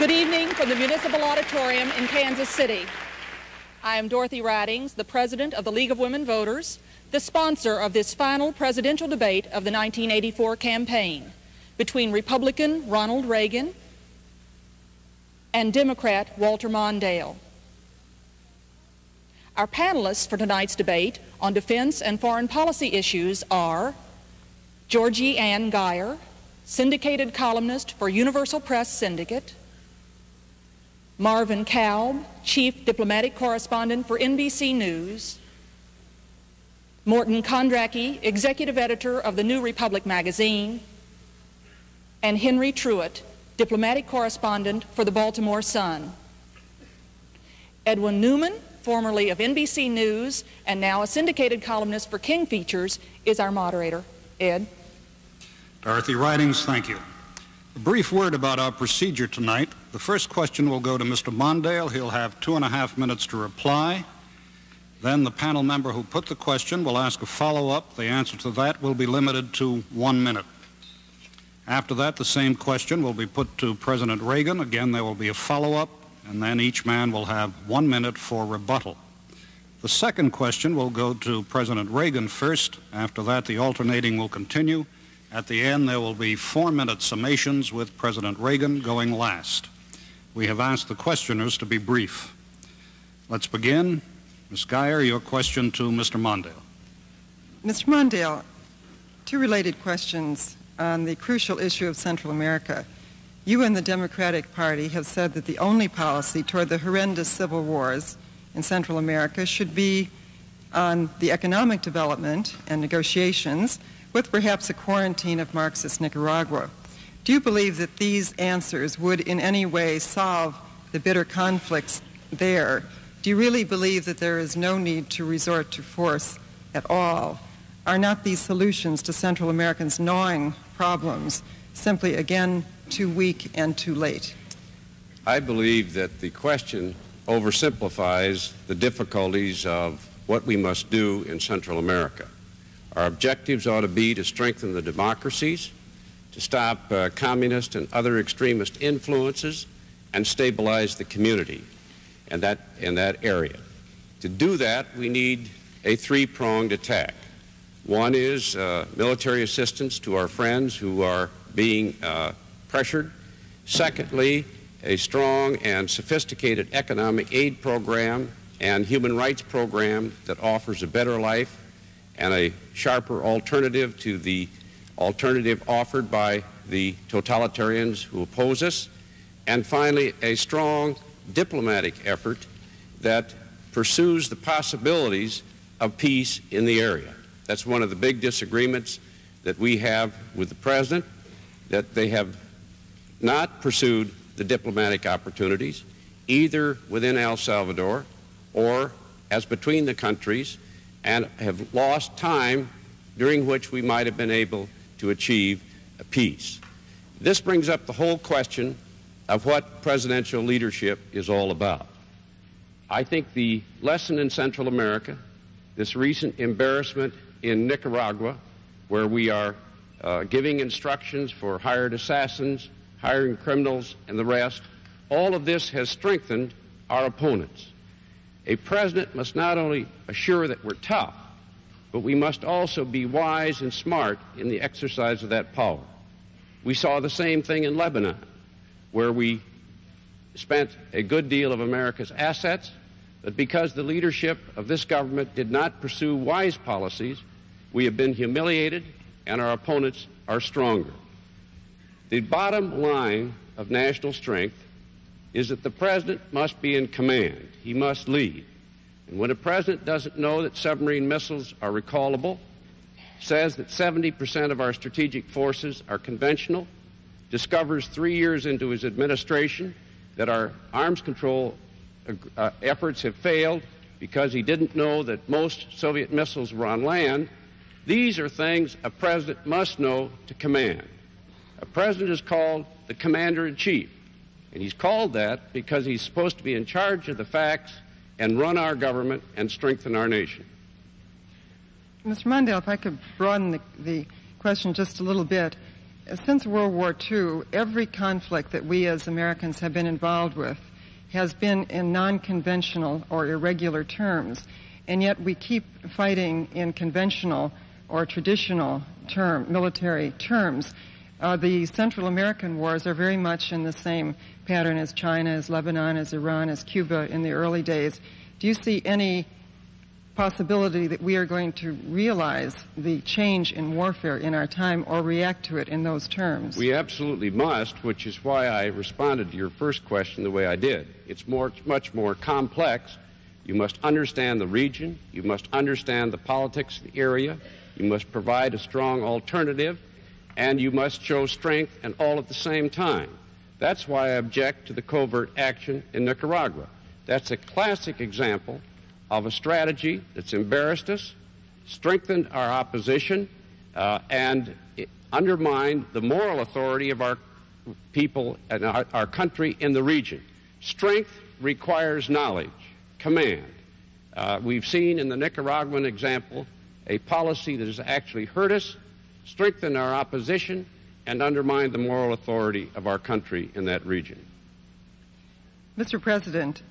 Good evening from the Municipal Auditorium in Kansas City. I am Dorothy Ridings, the President of the League of Women Voters, the sponsor of this final presidential debate of the 1984 campaign between Republican Ronald Reagan and Democrat Walter Mondale. Our panelists for tonight's debate on defense and foreign policy issues are Georgie Anne Geyer, syndicated columnist for Universal Press Syndicate, Marvin Kalb, chief diplomatic correspondent for NBC News, Morton Kondracke, executive editor of the New Republic magazine, and Henry Trewhitt, diplomatic correspondent for the Baltimore Sun. Edwin Newman, formerly of NBC News and now a syndicated columnist for King Features, is our moderator. Ed. Dorothy Ridings, thank you. A brief word about our procedure tonight. The first question will go to Mr. Mondale. He'll have two and a half minutes to reply. Then the panel member who put the question will ask a follow-up. The answer to that will be limited to one minute. After that, the same question will be put to President Reagan. Again, there will be a follow-up, and then each man will have one minute for rebuttal. The second question will go to President Reagan first. After that, the alternating will continue. At the end, there will be four-minute summations with President Reagan going last. We have asked the questioners to be brief. Let's begin. Ms. Geyer, your question to Mr. Mondale. Mr. Mondale, two related questions on the crucial issue of Central America. You and the Democratic Party have said that the only policy toward the horrendous civil wars in Central America should be on the economic development and negotiations with perhaps a quarantine of Marxist Nicaragua. Do you believe that these answers would in any way solve the bitter conflicts there? Do you really believe that there is no need to resort to force at all? Are not these solutions to Central Americans' gnawing problems simply, again, too weak and too late? I believe that the question oversimplifies the difficulties of what we must do in Central America. Our objectives ought to be to strengthen the democracies, to stop uh, communist and other extremist influences, and stabilize the community in that, in that area. To do that, we need a three-pronged attack. One is uh, military assistance to our friends who are being uh, pressured. Secondly, a strong and sophisticated economic aid program and human rights program that offers a better life and a sharper alternative to the alternative offered by the totalitarians who oppose us. And finally, a strong diplomatic effort that pursues the possibilities of peace in the area. That's one of the big disagreements that we have with the President, that they have not pursued the diplomatic opportunities, either within El Salvador or as between the countries, and have lost time during which we might have been able to achieve a peace. This brings up the whole question of what presidential leadership is all about. I think the lesson in Central America, this recent embarrassment in Nicaragua, where we are uh, giving instructions for hired assassins, hiring criminals, and the rest, all of this has strengthened our opponents. A president must not only assure that we're tough, but we must also be wise and smart in the exercise of that power. We saw the same thing in Lebanon, where we spent a good deal of America's assets, but because the leadership of this government did not pursue wise policies, we have been humiliated and our opponents are stronger. The bottom line of national strength is that the president must be in command. He must lead. And when a president doesn't know that submarine missiles are recallable, says that 70% of our strategic forces are conventional, discovers three years into his administration that our arms control uh, efforts have failed because he didn't know that most Soviet missiles were on land, these are things a president must know to command. A president is called the commander in chief, and he's called that because he's supposed to be in charge of the facts and run our government and strengthen our nation. Mr. Mondale, if I could broaden the, the question just a little bit. since World War II, every conflict that we as Americans have been involved with has been in non conventional or irregular terms, and yet we keep fighting in conventional or traditional term, military terms. Uh, the Central American wars are very much in the same pattern as China, as Lebanon, as Iran, as Cuba in the early days. Do you see any possibility that we are going to realize the change in warfare in our time or react to it in those terms? We absolutely must, which is why I responded to your first question the way I did. It's more, much more complex. You must understand the region. You must understand the politics of the area. You must provide a strong alternative. And you must show strength and all at the same time. That's why I object to the covert action in Nicaragua. That's a classic example of a strategy that's embarrassed us, strengthened our opposition, uh, and undermined the moral authority of our people and our, our country in the region. Strength requires knowledge, command. Uh, we've seen in the Nicaraguan example a policy that has actually hurt us, strengthened our opposition, and undermined the moral authority of our country in that region. Mr. President,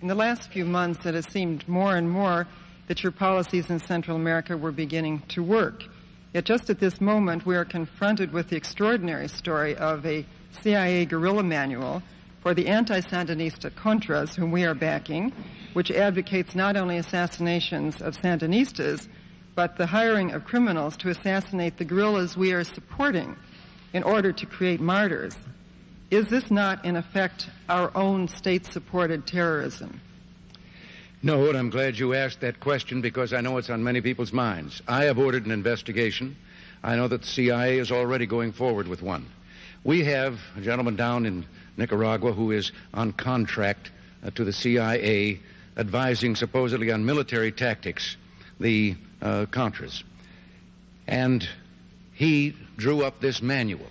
in the last few months, it has seemed more and more that your policies in Central America were beginning to work. Yet just at this moment, we are confronted with the extraordinary story of a CIA guerrilla manual for the anti-Sandinista Contras, whom we are backing, which advocates not only assassinations of Sandinistas, but the hiring of criminals to assassinate the guerrillas we are supporting in order to create martyrs. Is this not, in effect, our own state supported terrorism? No, and I'm glad you asked that question because I know it's on many people's minds. I have ordered an investigation. I know that the CIA is already going forward with one. We have a gentleman down in Nicaragua who is on contract uh, to the CIA advising supposedly on military tactics, the uh, Contras. And he drew up this manual.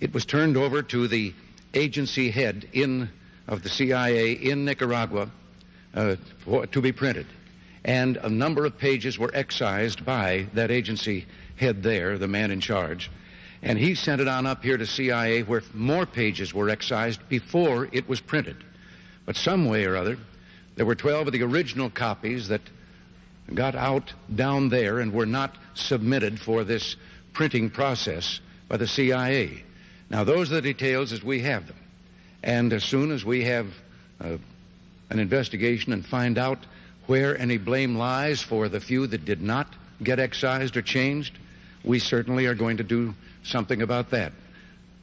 It was turned over to the agency head in of the CIA in Nicaragua uh, for, to be printed. And a number of pages were excised by that agency head there, the man in charge. And he sent it on up here to CIA where more pages were excised before it was printed. But some way or other, there were 12 of the original copies that got out down there and were not submitted for this printing process by the CIA. Now, those are the details as we have them. And as soon as we have uh, an investigation and find out where any blame lies for the few that did not get excised or changed, we certainly are going to do something about that.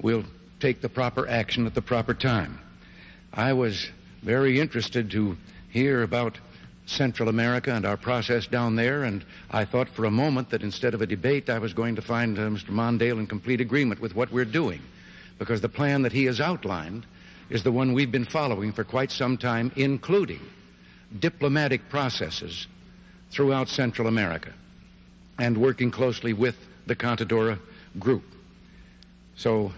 We'll take the proper action at the proper time. I was very interested to hear about Central America and our process down there, and I thought for a moment that instead of a debate, I was going to find uh, Mr. Mondale in complete agreement with what we're doing because the plan that he has outlined is the one we've been following for quite some time, including diplomatic processes throughout Central America and working closely with the Contadora group. So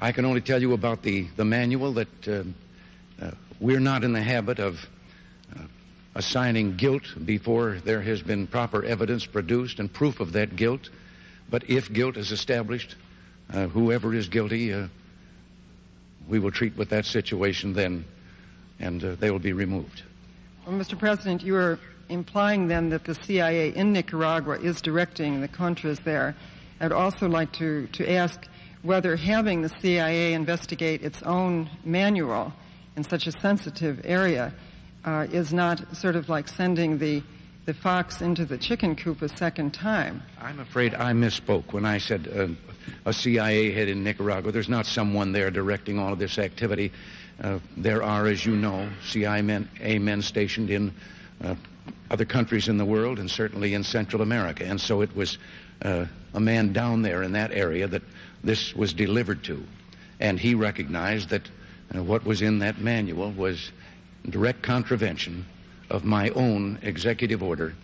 I can only tell you about the, the manual that uh, uh, we're not in the habit of assigning guilt before there has been proper evidence produced and proof of that guilt. But if guilt is established, uh, whoever is guilty, uh, we will treat with that situation then, and uh, they will be removed. Well, Mr. President, you are implying then that the CIA in Nicaragua is directing the Contras there. I'd also like to, to ask whether having the CIA investigate its own manual in such a sensitive area uh, is not sort of like sending the the fox into the chicken coop a second time. I'm afraid I misspoke when I said uh, a CIA head in Nicaragua. There's not someone there directing all of this activity. Uh, there are, as you know, CIA men, men stationed in uh, other countries in the world and certainly in Central America. And so it was uh, a man down there in that area that this was delivered to. And he recognized that uh, what was in that manual was direct contravention of my own executive order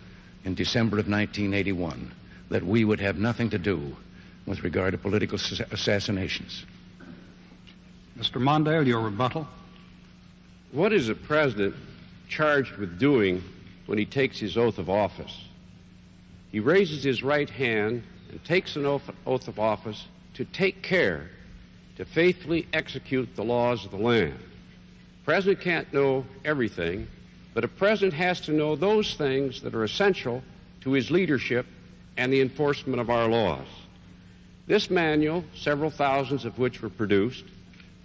in December of 1981 that we would have nothing to do with regard to political assassinations. Mr. Mondale, your rebuttal. What is a president charged with doing when he takes his oath of office? He raises his right hand and takes an oath of office to take care to faithfully execute the laws of the land. President can't know everything, but a president has to know those things that are essential to his leadership and the enforcement of our laws. This manual, several thousands of which were produced,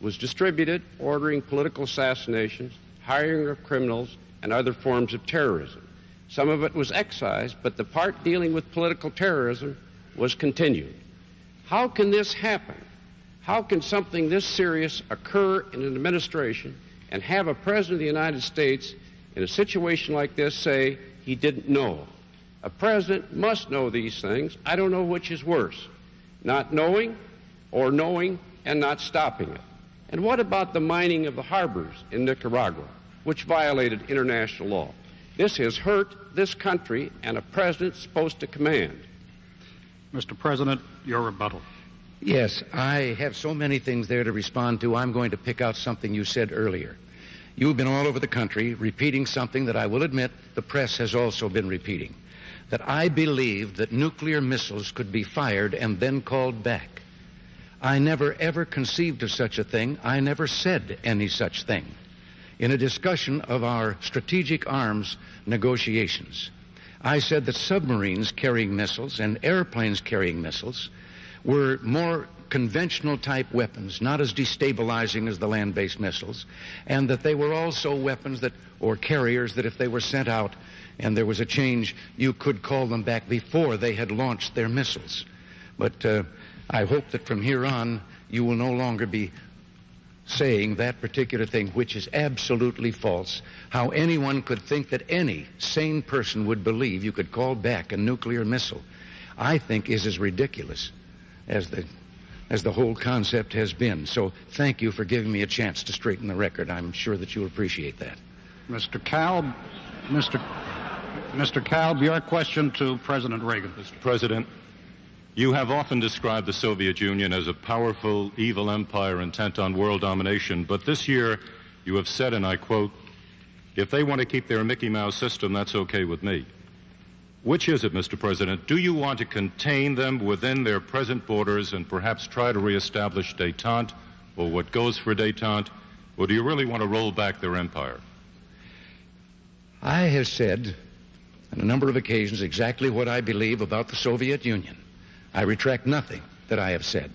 was distributed ordering political assassinations, hiring of criminals, and other forms of terrorism. Some of it was excised, but the part dealing with political terrorism was continued. How can this happen? How can something this serious occur in an administration and have a president of the United States in a situation like this say he didn't know? A president must know these things. I don't know which is worse not knowing or knowing and not stopping it. And what about the mining of the harbors in Nicaragua, which violated international law? This has hurt this country and a president supposed to command. Mr. President, your rebuttal. Yes, I have so many things there to respond to. I'm going to pick out something you said earlier. You've been all over the country repeating something that I will admit the press has also been repeating that I believed that nuclear missiles could be fired and then called back. I never ever conceived of such a thing. I never said any such thing. In a discussion of our strategic arms negotiations, I said that submarines carrying missiles and airplanes carrying missiles were more conventional type weapons, not as destabilizing as the land based missiles, and that they were also weapons that, or carriers that if they were sent out and there was a change, you could call them back before they had launched their missiles. But uh, I hope that from here on, you will no longer be saying that particular thing, which is absolutely false. How anyone could think that any sane person would believe you could call back a nuclear missile, I think is as ridiculous as the as the whole concept has been. So thank you for giving me a chance to straighten the record. I'm sure that you'll appreciate that. Mr. Kalb, Mr. Mr. Kalb, your question to President Reagan. Mr. President, you have often described the Soviet Union as a powerful, evil empire intent on world domination, but this year you have said, and I quote, if they want to keep their Mickey Mouse system, that's okay with me. Which is it, Mr. President? Do you want to contain them within their present borders and perhaps try to reestablish detente, or what goes for detente, or do you really want to roll back their empire? I have said on a number of occasions exactly what I believe about the Soviet Union. I retract nothing that I have said.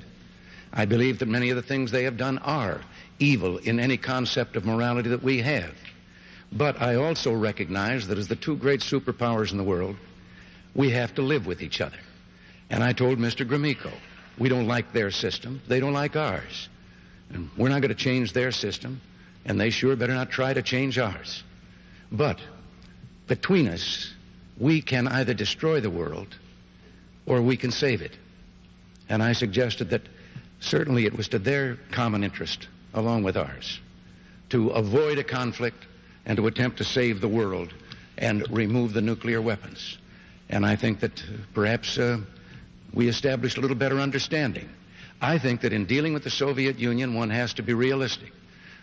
I believe that many of the things they have done are evil in any concept of morality that we have. But I also recognize that as the two great superpowers in the world, we have to live with each other. And I told Mr. Gromyko, we don't like their system, they don't like ours. And we're not going to change their system, and they sure better not try to change ours. But between us, we can either destroy the world or we can save it. And I suggested that certainly it was to their common interest, along with ours, to avoid a conflict and to attempt to save the world and remove the nuclear weapons. And I think that perhaps uh, we established a little better understanding. I think that in dealing with the Soviet Union, one has to be realistic.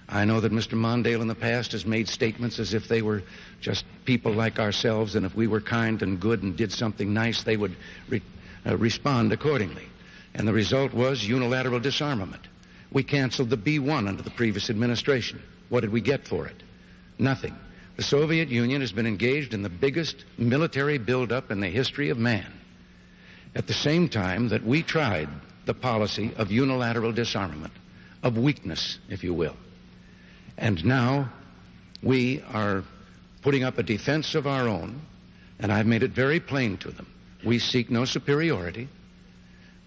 I know that Mr. Mondale in the past has made statements as if they were just people like ourselves, and if we were kind and good and did something nice, they would re- uh, respond accordingly. And the result was unilateral disarmament. We canceled the B 1 under the previous administration. What did we get for it? Nothing. The Soviet Union has been engaged in the biggest military buildup in the history of man. At the same time that we tried the policy of unilateral disarmament, of weakness, if you will. And now we are putting up a defense of our own, and I've made it very plain to them. We seek no superiority.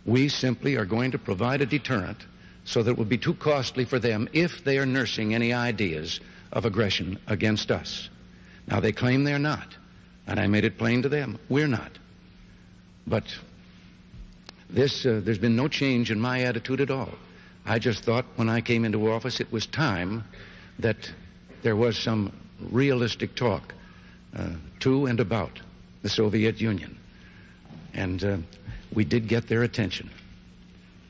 We simply are going to provide a deterrent so that it will be too costly for them if they are nursing any ideas of aggression against us. Now, they claim they're not, and I made it plain to them we're not. But this, uh, there's been no change in my attitude at all. I just thought when I came into office it was time that there was some realistic talk uh, to and about the Soviet Union. And uh, we did get their attention.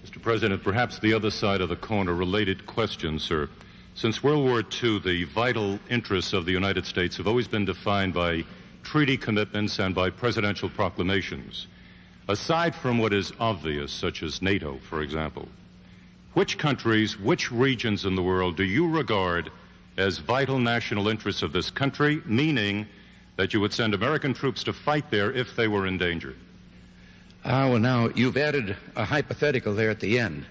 Mr. President, perhaps the other side of the coin, a related question, sir. Since World War II, the vital interests of the United States have always been defined by treaty commitments and by presidential proclamations. Aside from what is obvious, such as NATO, for example, which countries, which regions in the world do you regard as vital national interests of this country, meaning that you would send American troops to fight there if they were in danger? Ah, well, now, you've added a hypothetical there at the end,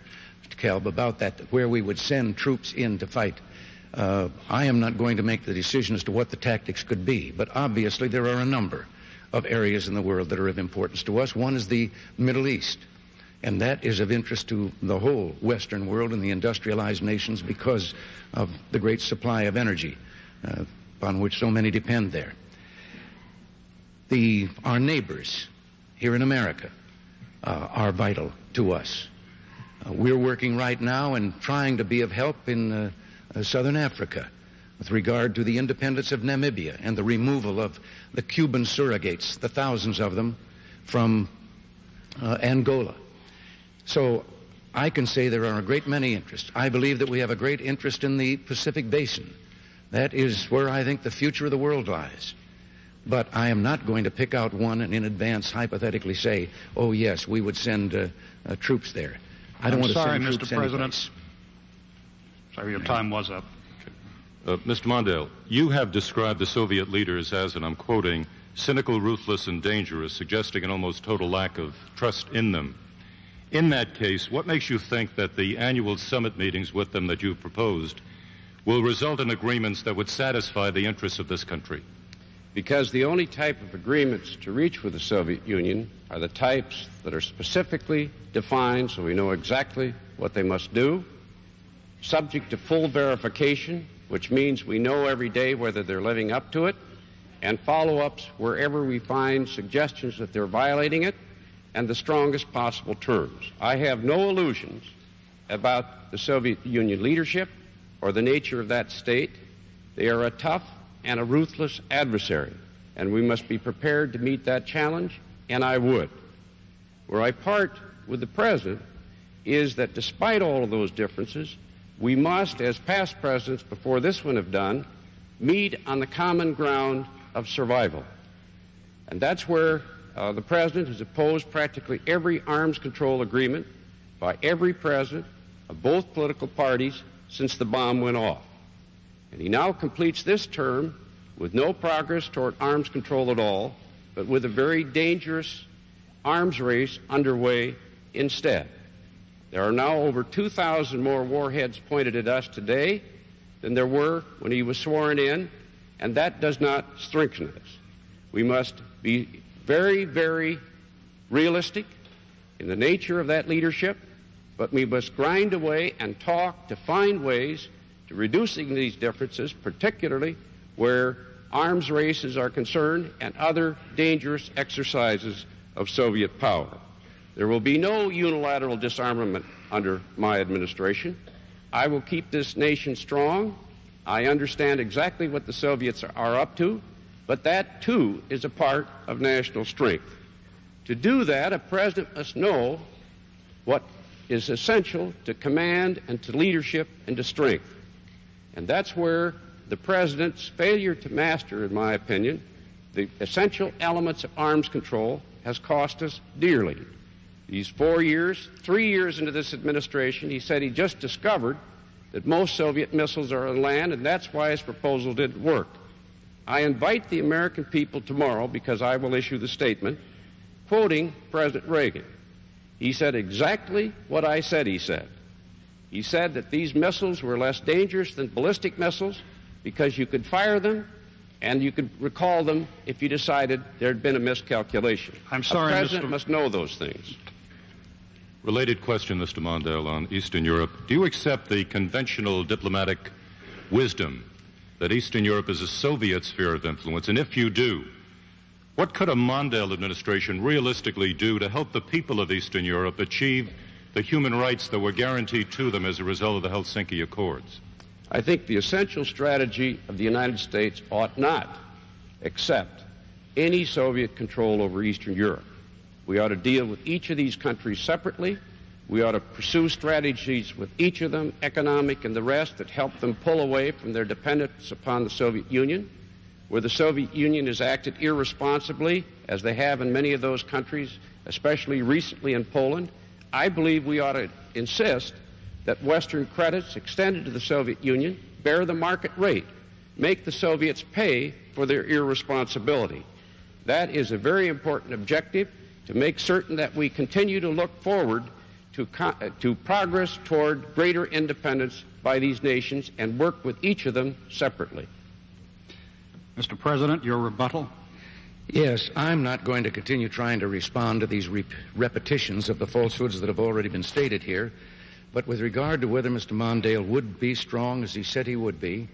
Kalb, about that, where we would send troops in to fight. Uh, I am not going to make the decision as to what the tactics could be, but obviously there are a number of areas in the world that are of importance to us. One is the Middle East, and that is of interest to the whole Western world and the industrialized nations because of the great supply of energy uh, upon which so many depend there. The, our neighbors here in America uh, are vital to us. Uh, we're working right now and trying to be of help in uh, uh, southern Africa with regard to the independence of Namibia and the removal of the Cuban surrogates, the thousands of them, from Angola. So I can say there are a great many interests. I believe that we have a great interest in the Pacific Basin. That is where I think the future of the world lies. But I am not going to pick out one and in advance hypothetically say, oh, yes, we would send uh, uh, troops there. I don't I'm want to sorry, send Mr. troops President. anyplace. Sorry, your time was up. Uh, Mr. Mondale, you have described the Soviet leaders as, and I'm quoting, cynical, ruthless, and dangerous, suggesting an almost total lack of trust in them. In that case, what makes you think that the annual summit meetings with them that you've proposed will result in agreements that would satisfy the interests of this country? Because the only type of agreements to reach with the Soviet Union are the types that are specifically defined so we know exactly what they must do, subject to full verification, which means we know every day whether they're living up to it, and follow ups wherever we find suggestions that they're violating it, and the strongest possible terms. I have no illusions about the Soviet Union leadership or the nature of that state. They are a tough and a ruthless adversary, and we must be prepared to meet that challenge, and I would. Where I part with the President is that despite all of those differences, we must, as past presidents before this one have done, meet on the common ground of survival. And that's where uh, the President has opposed practically every arms control agreement by every president of both political parties since the bomb went off. And he now completes this term with no progress toward arms control at all, but with a very dangerous arms race underway instead. There are now over 2,000 more warheads pointed at us today than there were when he was sworn in, and that does not strengthen us. We must be very, very realistic in the nature of that leadership, but we must grind away and talk to find ways to reducing these differences, particularly where arms races are concerned and other dangerous exercises of Soviet power. There will be no unilateral disarmament under my administration. I will keep this nation strong. I understand exactly what the Soviets are up to, but that too is a part of national strength. To do that, a president must know what is essential to command and to leadership and to strength. And that's where the president's failure to master, in my opinion, the essential elements of arms control has cost us dearly. These four years, three years into this administration, he said he just discovered that most Soviet missiles are on land, and that's why his proposal didn't work. I invite the American people tomorrow, because I will issue the statement, quoting President Reagan. He said exactly what I said he said. He said that these missiles were less dangerous than ballistic missiles because you could fire them and you could recall them if you decided there had been a miscalculation. I'm sorry, a president Mr. must know those things. Related question, Mr. Mondale, on Eastern Europe. Do you accept the conventional diplomatic wisdom that Eastern Europe is a Soviet sphere of influence? And if you do, what could a Mondale administration realistically do to help the people of Eastern Europe achieve the human rights that were guaranteed to them as a result of the Helsinki Accords? I think the essential strategy of the United States ought not accept any Soviet control over Eastern Europe. We ought to deal with each of these countries separately. We ought to pursue strategies with each of them, economic and the rest, that help them pull away from their dependence upon the Soviet Union. where the Soviet Union has acted irresponsibly, as they have in many of those countries, especially recently in Poland, I believe we ought to insist that Western credits extended to the Soviet Union bear the market rate, make the Soviets pay for their irresponsibility. That is a very important objective to make certain that we continue to look forward to, uh, to progress toward greater independence by these nations and work with each of them separately. Mr. President, your rebuttal. Yes, I'm not going to continue trying to respond to these rep- repetitions of the falsehoods that have already been stated here. But with regard to whether Mr. Mondale would be strong as he said he would be,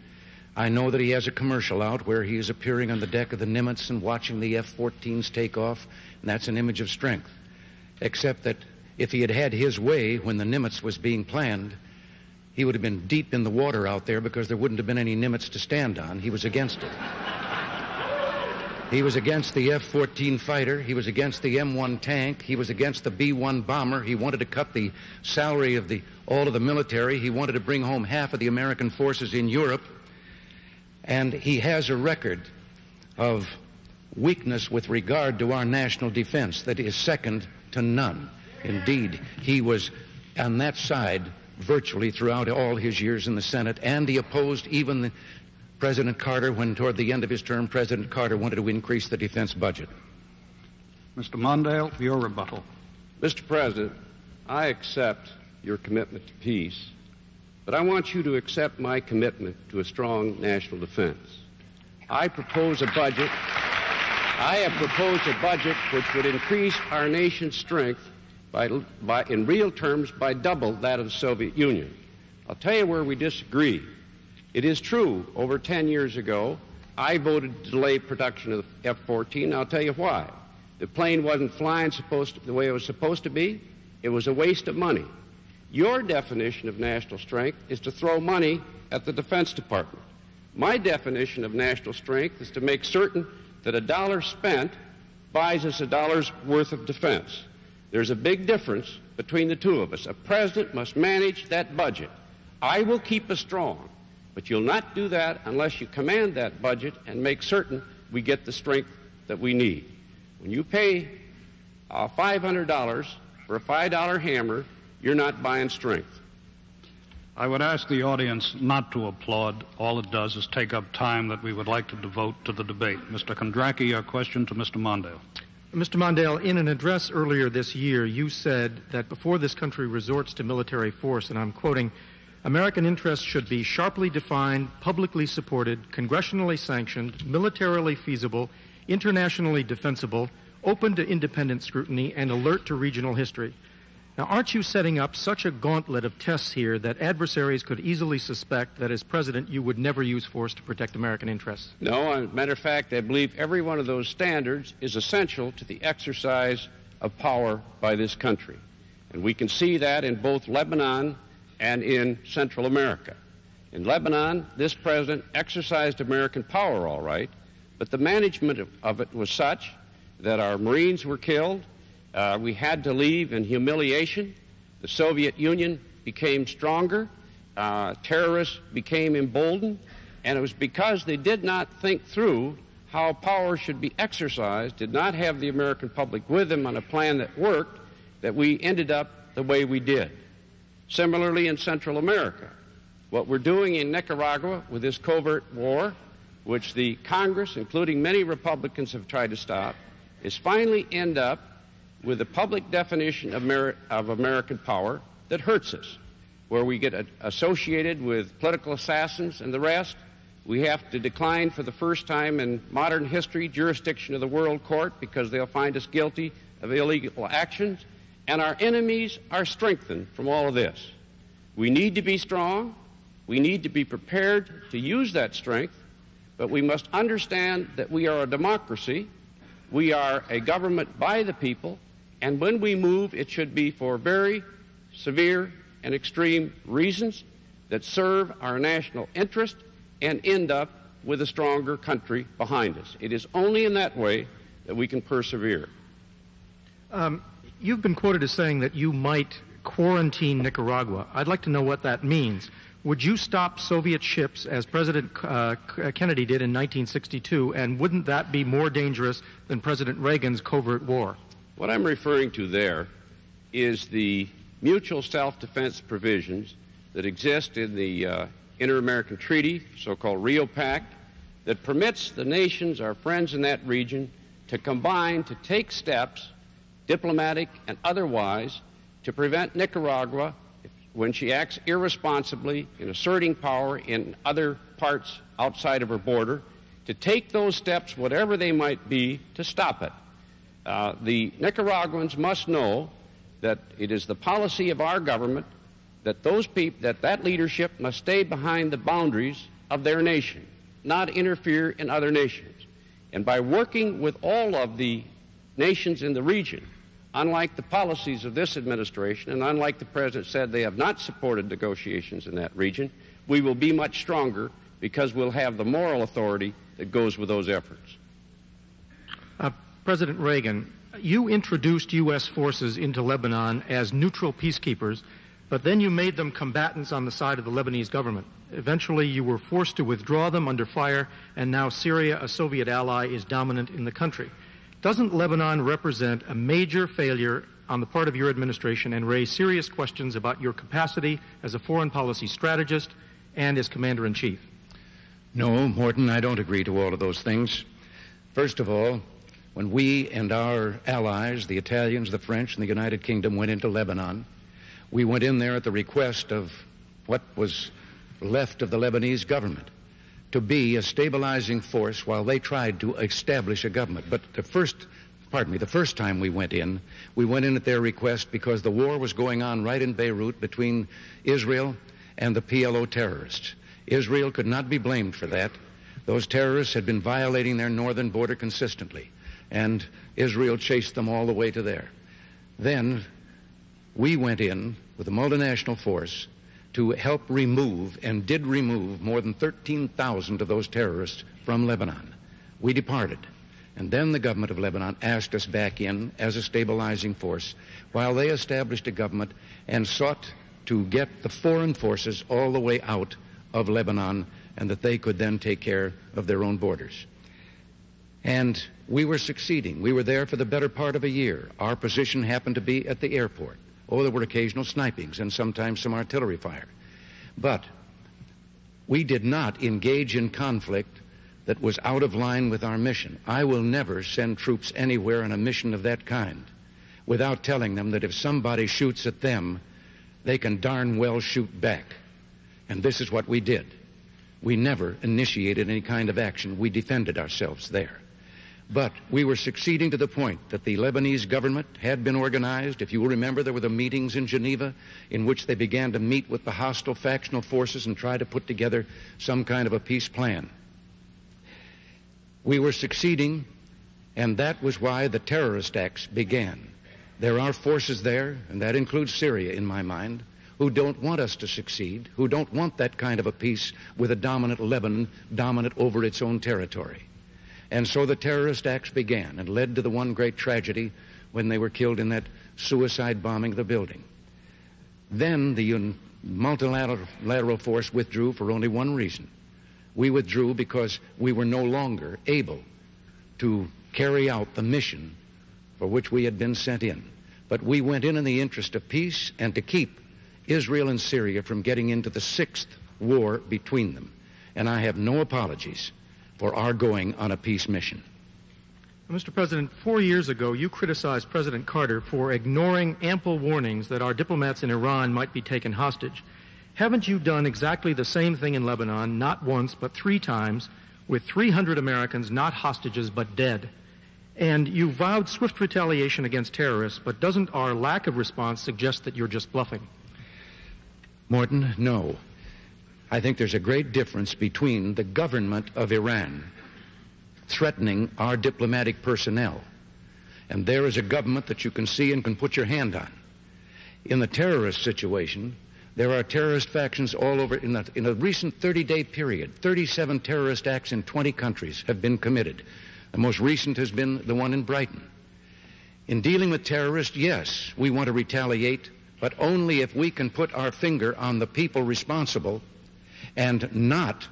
I know that he has a commercial out where he is appearing on the deck of the Nimitz and watching the F 14s take off, and that's an image of strength. Except that if he had had his way when the Nimitz was being planned, he would have been deep in the water out there because there wouldn't have been any Nimitz to stand on. He was against it. He was against the F 14 fighter. He was against the M 1 tank. He was against the B 1 bomber. He wanted to cut the salary of the, all of the military. He wanted to bring home half of the American forces in Europe. And he has a record of weakness with regard to our national defense that is second to none. Indeed, he was on that side virtually throughout all his years in the Senate, and he opposed even the President Carter when, toward the end of his term, President Carter wanted to increase the defense budget. Mr. Mondale, your rebuttal. Mr. President, I accept your commitment to peace, but I want you to accept my commitment to a strong national defense. I propose a budget. I have proposed a budget which would increase our nation's strength by, by, in real terms by double that of the Soviet Union. I'll tell you where we disagree. It is true, over 10 years ago, I voted to delay production of the F 14. I'll tell you why. The plane wasn't flying supposed to, the way it was supposed to be, it was a waste of money. Your definition of national strength is to throw money at the Defense Department. My definition of national strength is to make certain that a dollar spent buys us a dollar's worth of defense. There's a big difference between the two of us. A president must manage that budget. I will keep us strong. But you'll not do that unless you command that budget and make certain we get the strength that we need. When you pay uh, $500 for a $5 hammer, you're not buying strength. I would ask the audience not to applaud. All it does is take up time that we would like to devote to the debate. Mr. Kondracke, a question to Mr. Mondale. Mr. Mondale, in an address earlier this year, you said that before this country resorts to military force, and I'm quoting, American interests should be sharply defined, publicly supported, congressionally sanctioned, militarily feasible, internationally defensible, open to independent scrutiny, and alert to regional history. Now, aren't you setting up such a gauntlet of tests here that adversaries could easily suspect that as president you would never use force to protect American interests? No, as a matter of fact, I believe every one of those standards is essential to the exercise of power by this country. And we can see that in both Lebanon and in Central America. In Lebanon, this president exercised American power all right, but the management of it was such that our Marines were killed. Uh, we had to leave in humiliation. The Soviet Union became stronger. Uh, terrorists became emboldened. And it was because they did not think through how power should be exercised, did not have the American public with them on a plan that worked, that we ended up the way we did. Similarly, in Central America, what we're doing in Nicaragua with this covert war, which the Congress, including many Republicans, have tried to stop, is finally end up with a public definition of, of American power that hurts us, where we get associated with political assassins and the rest. We have to decline for the first time in modern history jurisdiction of the World Court because they'll find us guilty of illegal actions and our enemies are strengthened from all of this. We need to be strong. We need to be prepared to use that strength, but we must understand that we are a democracy. We are a government by the people, and when we move, it should be for very severe and extreme reasons that serve our national interest and end up with a stronger country behind us. It is only in that way that we can persevere. Um, You've been quoted as saying that you might quarantine Nicaragua. I'd like to know what that means. would you stop Soviet ships as President uh, Kennedy did in 1962, and wouldn't that be more dangerous than President Reagan's covert war? What I'm referring to there is the mutual self defense provisions that exist in the uh, Inter American Treaty, so called Rio Pact, that permits the nations, our friends in that region, to combine to take steps, diplomatic and otherwise, to prevent Nicaragua when she acts irresponsibly in asserting power in other parts outside of her border, to take those steps, whatever they might be, to stop it. Uh, the Nicaraguans must know that it is the policy of our government that those people, that that leadership must stay behind the boundaries of their nation, not interfere in other nations. And by working with all of the nations in the region, unlike the policies of this administration, and unlike the President said they have not supported negotiations in that region, we will be much stronger because we'll have the moral authority that goes with those efforts. Uh, President Reagan, you introduced U.S. forces into Lebanon as neutral peacekeepers, but then you made them combatants on the side of the Lebanese government. Eventually, you were forced to withdraw them under fire, and now Syria, a Soviet ally, is dominant in the country. Doesn't Lebanon represent a major failure on the part of your administration and raise serious questions about your capacity as a foreign policy strategist and as commander in chief? No, Morton, I don't agree to all of those things. First of all, when we and our allies, the Italians, the French, and the United Kingdom, went into Lebanon, we went in there at the request of what was left of the Lebanese government to be a stabilizing force while they tried to establish a government. But the first, pardon me, the first time we went in, we went in at their request because the war was going on right in Beirut between Israel and the PLO terrorists. Israel could not be blamed for that. Those terrorists had been violating their northern border consistently, and Israel chased them all the way to there. Then we went in with a multinational force to help remove and did remove more than 13,000 of those terrorists from Lebanon. We departed. And then the government of Lebanon asked us back in as a stabilizing force while they established a government and sought to get the foreign forces all the way out of Lebanon and that they could then take care of their own borders. And we were succeeding. We were there for the better part of a year. Our position happened to be at the airport. Oh, there were occasional snipings and sometimes some artillery fire. But we did not engage in conflict that was out of line with our mission. I will never send troops anywhere on a mission of that kind without telling them that if somebody shoots at them, they can darn well shoot back. And this is what we did. We never initiated any kind of action. We defended ourselves there. But we were succeeding to the point that the Lebanese government had been organized. If you will remember, there were the meetings in Geneva in which they began to meet with the hostile factional forces and try to put together some kind of a peace plan. We were succeeding, and that was why the terrorist acts began. There are forces there, and that includes Syria in my mind, who don't want us to succeed, who don't want that kind of a peace with a dominant Lebanon dominant over its own territory. And so the terrorist acts began and led to the one great tragedy when they were killed in that suicide bombing of the building. Then the multilateral force withdrew for only one reason. We withdrew because we were no longer able to carry out the mission for which we had been sent in. But we went in in the interest of peace and to keep Israel and Syria from getting into the sixth war between them. And I have no apologies for our going on a peace mission. Mr. President, four years ago, you criticized President Carter for ignoring ample warnings that our diplomats in Iran might be taken hostage. Haven't you done exactly the same thing in Lebanon, not once, but three times, with 300 Americans not hostages but dead? And you vowed swift retaliation against terrorists, but doesn't our lack of response suggest that you're just bluffing? Morton, no. I think there's a great difference between the government of Iran threatening our diplomatic personnel, and there is a government that you can see and can put your hand on. In the terrorist situation, there are terrorist factions all over. In, the, in a recent 30 day period, 37 terrorist acts in 20 countries have been committed. The most recent has been the one in Brighton. In dealing with terrorists, yes, we want to retaliate, but only if we can put our finger on the people responsible and not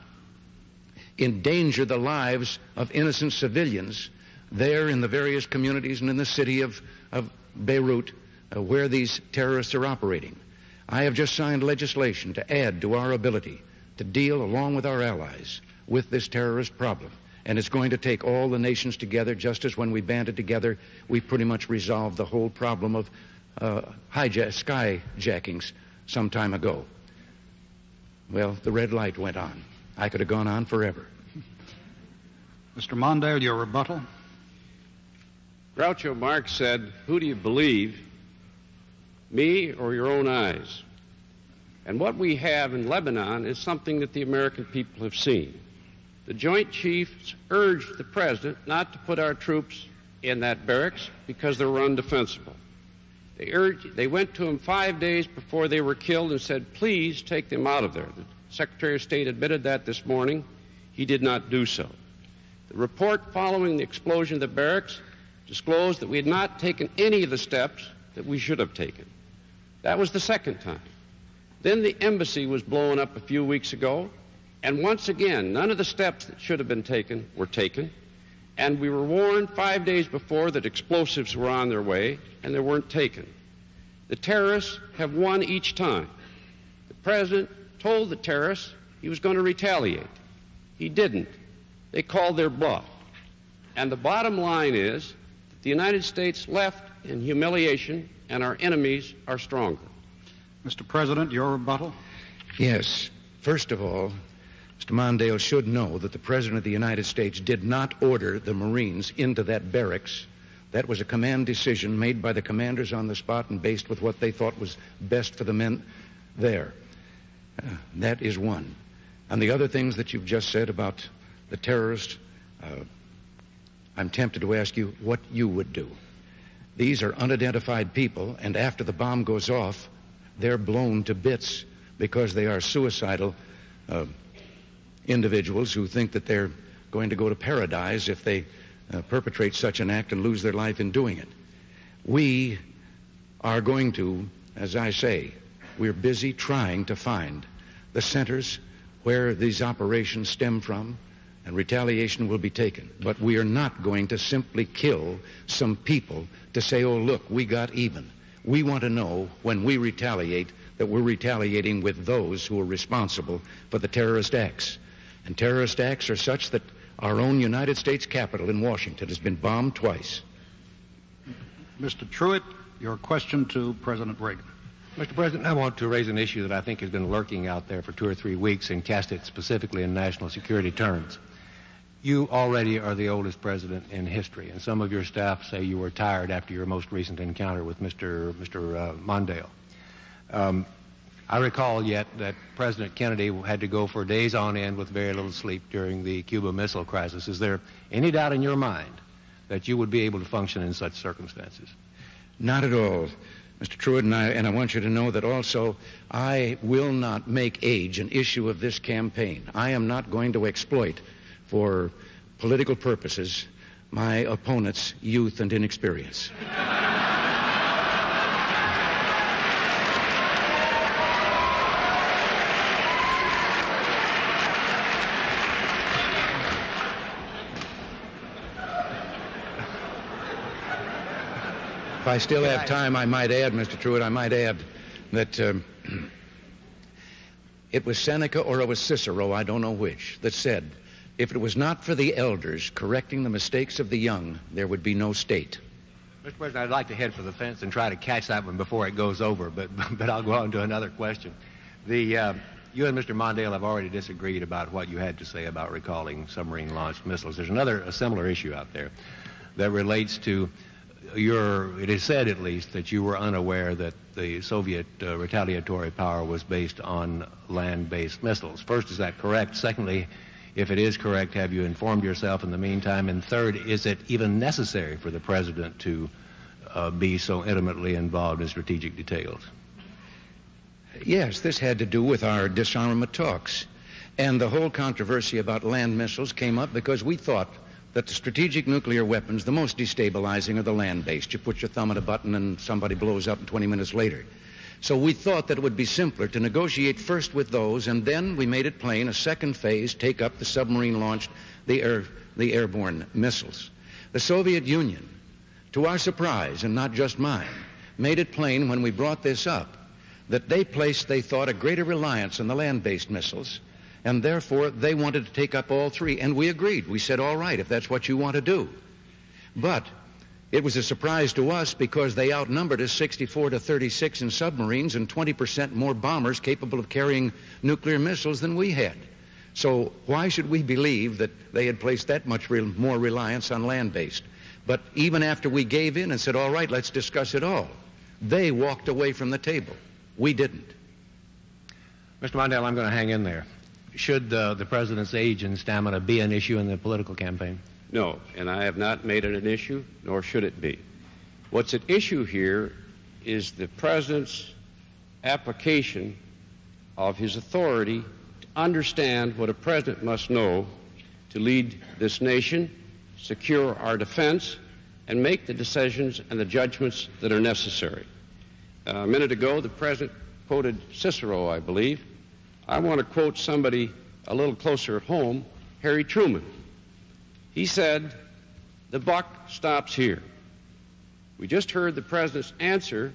endanger the lives of innocent civilians there in the various communities and in the city of, of Beirut uh, where these terrorists are operating. I have just signed legislation to add to our ability to deal, along with our allies, with this terrorist problem. And it's going to take all the nations together, just as when we banded together, we pretty much resolved the whole problem of uh, skyjackings some time ago. Well, the red light went on. I could have gone on forever. Mr. Mondale, your rebuttal. Groucho Marx said, Who do you believe, me or your own eyes? And what we have in Lebanon is something that the American people have seen. The Joint Chiefs urged the President not to put our troops in that barracks because they were undefensible. They, urged, they went to him five days before they were killed and said, Please take them out of there. The Secretary of State admitted that this morning. He did not do so. The report following the explosion of the barracks disclosed that we had not taken any of the steps that we should have taken. That was the second time. Then the embassy was blown up a few weeks ago, and once again, none of the steps that should have been taken were taken. And we were warned five days before that explosives were on their way, and they weren't taken. The terrorists have won each time. The president told the terrorists he was going to retaliate. He didn't. They called their bluff. And the bottom line is that the United States left in humiliation, and our enemies are stronger. Mr. President, your rebuttal? Yes. First of all, Mr. Mondale should know that the President of the United States did not order the Marines into that barracks. That was a command decision made by the commanders on the spot and based with what they thought was best for the men there. Uh, that is one. And the other things that you've just said about the terrorists, uh, I'm tempted to ask you what you would do. These are unidentified people, and after the bomb goes off, they're blown to bits because they are suicidal uh, individuals who think that they're going to go to paradise if they uh, perpetrate such an act and lose their life in doing it. We are going to, as I say, we're busy trying to find the centers where these operations stem from, and retaliation will be taken. But we are not going to simply kill some people to say, oh, look, we got even. We want to know when we retaliate that we're retaliating with those who are responsible for the terrorist acts. And terrorist acts are such that our own United States Capitol in Washington has been bombed twice. Mr. Trewhitt, your question to President Reagan. Mr. President, I want to raise an issue that I think has been lurking out there for two or three weeks and cast it specifically in national security terms. You already are the oldest president in history, and some of your staff say you were tired after your most recent encounter with Mr. Mr. Uh, Mondale. Um, I recall yet that President Kennedy had to go for days on end with very little sleep during the Cuba Missile Crisis. Is there any doubt in your mind that you would be able to function in such circumstances? Not at all. Mr. Trewhitt, and I, and I want you to know that also I will not make age an issue of this campaign. I am not going to exploit for political purposes my opponent's youth and inexperience. If I still have time, I might add, Mr. Trewhitt, I might add that um, it was Seneca or it was Cicero, I don't know which, that said if it was not for the elders correcting the mistakes of the young, there would be no state. Mr. President, I'd like to head for the fence and try to catch that one before it goes over, but, but I'll go on to another question. The, uh, you and Mr. Mondale have already disagreed about what you had to say about recalling submarine launched missiles. There's another, a similar issue out there that relates to it is said at least, that you were unaware that the Soviet uh, retaliatory power was based on land based missiles. First, is that correct? Secondly, if it is correct, have you informed yourself in the meantime? And third, is it even necessary for the president to uh, be so intimately involved in strategic details? Yes, this had to do with our disarmament talks. And the whole controversy about land missiles came up because we thought that the strategic nuclear weapons, the most destabilizing, are the land based. You put your thumb on a button and somebody blows up 20 minutes later. So we thought that it would be simpler to negotiate first with those, and then we made it plain a second phase take up the submarine launched, the, air, the airborne missiles. The Soviet Union, to our surprise, and not just mine, made it plain when we brought this up that they placed, they thought, a greater reliance on the land based missiles, and therefore they wanted to take up all three. And we agreed. We said, all right, if that's what you want to do. But it was a surprise to us because they outnumbered us 64 to 36 in submarines and 20% more bombers capable of carrying nuclear missiles than we had. So why should we believe that they had placed that much re- more reliance on land-based? But even after we gave in and said, all right, let's discuss it all, they walked away from the table. We didn't. Mr. Mondale, I'm going to hang in there. Should uh, the president's age and stamina be an issue in the political campaign? No, and I have not made it an issue, nor should it be. What's at issue here is the President's application of his authority to understand what a President must know to lead this nation, secure our defense, and make the decisions and the judgments that are necessary. Uh, a minute ago, the President quoted Cicero, I believe. I want to quote somebody a little closer home, Harry Truman. He said, the buck stops here. We just heard the president's answer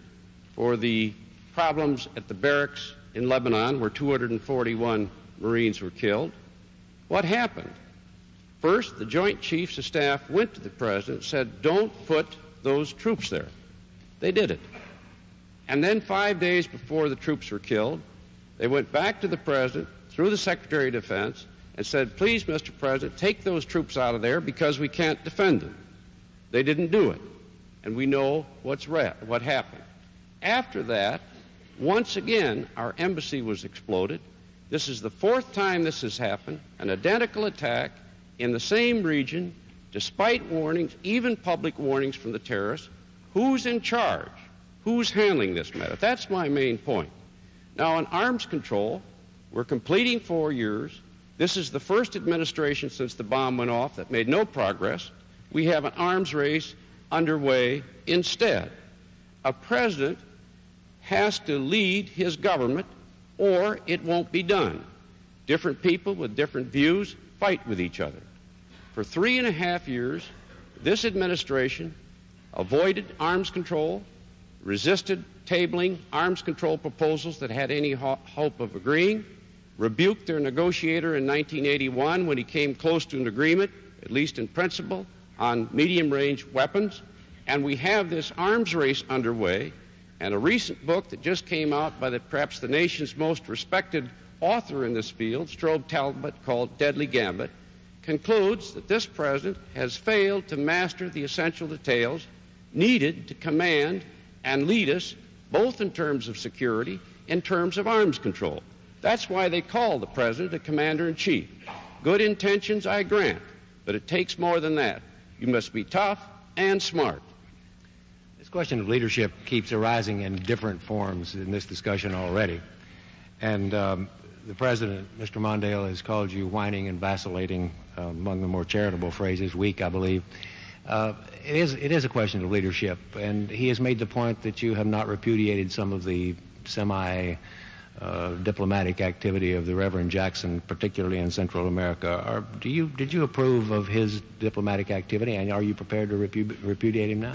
for the problems at the barracks in Lebanon where 241 Marines were killed. What happened? First, the Joint Chiefs of Staff went to the president and said, don't put those troops there. They did it. And then, five days before the troops were killed, they went back to the president through the Secretary of Defense and said, please, Mr. President, take those troops out of there because we can't defend them. They didn't do it. And we know what's what happened. After that, once again, our embassy was exploded. This is the fourth time this has happened, an identical attack in the same region, despite warnings, even public warnings from the terrorists. Who's in charge? Who's handling this matter? That's my main point. Now, on arms control, we're completing four years. This is the first administration since the bomb went off that made no progress. We have an arms race underway instead. A president has to lead his government or it won't be done. Different people with different views fight with each other. For three and a half years, this administration avoided arms control, resisted tabling arms control proposals that had any ho- hope of agreeing, rebuked their negotiator in 1981 when he came close to an agreement, at least in principle, on medium range weapons. And we have this arms race underway. And a recent book that just came out by the, perhaps the nation's most respected author in this field, Strobe Talbott, called Deadly Gambit, concludes that this president has failed to master the essential details needed to command and lead us, both in terms of security, in terms of arms control. That's why they call the president a commander in chief. Good intentions, I grant, but it takes more than that. You must be tough and smart. This question of leadership keeps arising in different forms in this discussion already. And um, the president, Mr. Mondale, has called you whining and vacillating, uh, among the more charitable phrases, weak, I believe. Uh, it, is, it is a question of leadership, and he has made the point that you have not repudiated some of the semi uh, diplomatic activity of the Reverend Jackson, particularly in Central America. Are, do you, did you approve of his diplomatic activity, and are you prepared to repu- repudiate him now?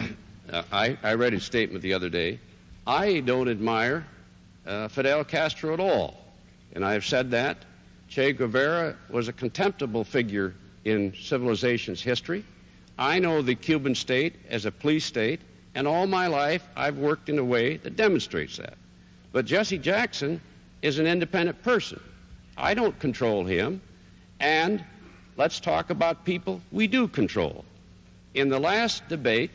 Uh, I, I, read his statement the other day. I don't admire uh, Fidel Castro at all, and I have said that. Che Guevara was a contemptible figure in civilization's history. I know the Cuban state as a police state, and all my life I've worked in a way that demonstrates that. But Jesse Jackson is an independent person. I don't control him. And let's talk about people we do control. In the last debate,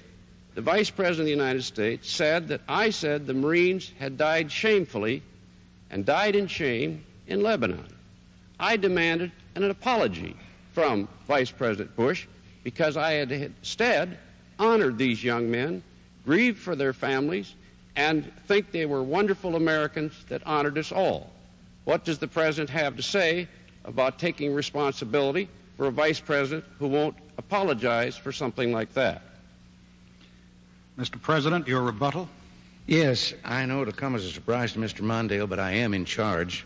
the Vice President of the United States said that I said the Marines had died shamefully and died in shame in Lebanon. I demanded an apology from Vice President Bush because I had instead honored these young men, grieved for their families, and think they were wonderful Americans that honored us all. What does the President have to say about taking responsibility for a Vice President who won't apologize for something like that? Mr. President, your rebuttal. Yes, I know it'll come as a surprise to Mr. Mondale, but I am in charge.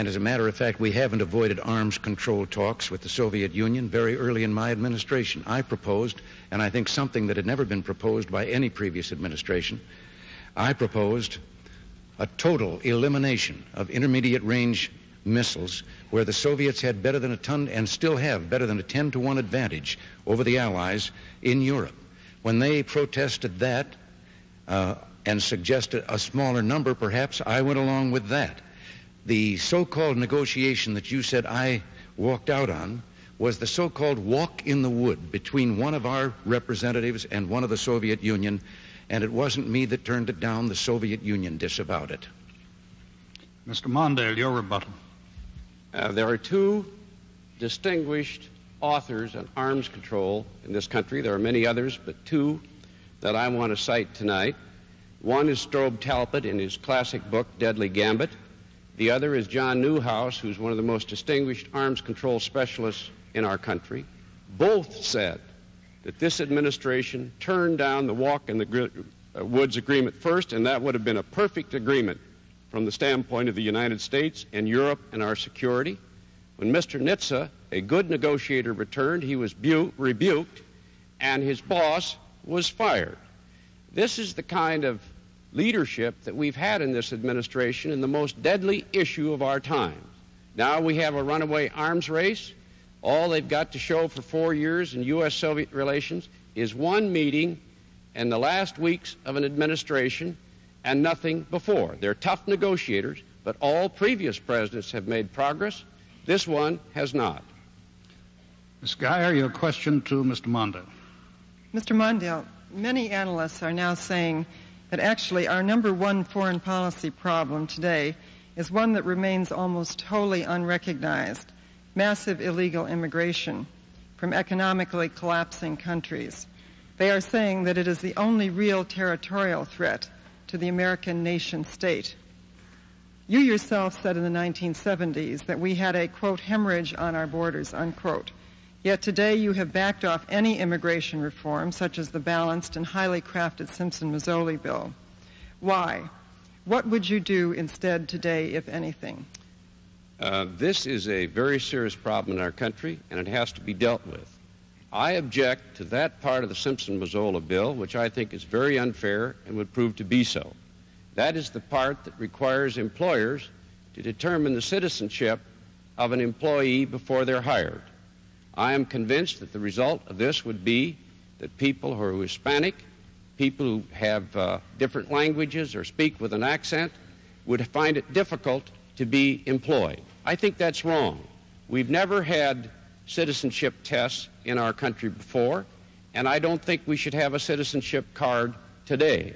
And as a matter of fact, we haven't avoided arms control talks with the Soviet Union very early in my administration. I proposed, and I think something that had never been proposed by any previous administration, I proposed a total elimination of intermediate range missiles where the Soviets had better than a ton and still have better than a 10 to 1 advantage over the Allies in Europe. When they protested that uh, and suggested a smaller number, perhaps I went along with that. The so-called negotiation that you said I walked out on was the so-called walk in the wood between one of our representatives and one of the Soviet Union, and it wasn't me that turned it down. The Soviet Union disavowed it. Mr. Mondale, your rebuttal. Uh, there are two distinguished authors on arms control in this country. There are many others, but two that I want to cite tonight. One is Strobe Talbott in his classic book, Deadly Gambit. The other is John Newhouse, who's one of the most distinguished arms control specialists in our country. Both said that this administration turned down the Walk in the uh, Woods agreement first, and that would have been a perfect agreement from the standpoint of the United States and Europe and our security. When Mr. Nitze, a good negotiator, returned, he was bu- rebuked and his boss was fired. This is the kind of leadership that we've had in this administration in the most deadly issue of our time. Now we have a runaway arms race. All they've got to show for four years in U.S. Soviet relations is one meeting in the last weeks of an administration and nothing before. They're tough negotiators, but all previous presidents have made progress. This one has not. Ms. Geyer, your question to Mr. Mondale. Mr. Mondale, many analysts are now saying that actually our number one foreign policy problem today is one that remains almost wholly unrecognized massive illegal immigration from economically collapsing countries. They are saying that it is the only real territorial threat to the American nation state. You yourself said in the 1970s that we had a, quote, hemorrhage on our borders, unquote. Yet today you have backed off any immigration reform, such as the balanced and highly crafted Simpson-Mazzoli bill. Why? What would you do instead today, if anything? Uh, this is a very serious problem in our country, and it has to be dealt with. I object to that part of the Simpson-Mazzoli bill, which I think is very unfair and would prove to be so. That is the part that requires employers to determine the citizenship of an employee before they're hired. I am convinced that the result of this would be that people who are Hispanic, people who have uh, different languages or speak with an accent, would find it difficult to be employed. I think that's wrong. We've never had citizenship tests in our country before, and I don't think we should have a citizenship card today.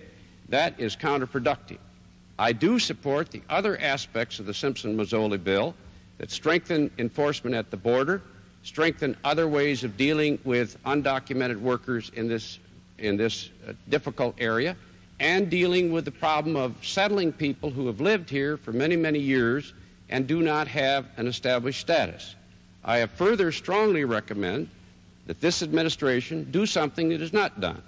That is counterproductive. I do support the other aspects of the Simpson-Mazzoli bill that strengthen enforcement at the border, strengthen other ways of dealing with undocumented workers in this, in this uh, difficult area, and dealing with the problem of settling people who have lived here for many, many years and do not have an established status. I have further strongly recommend that this administration do something that is not done,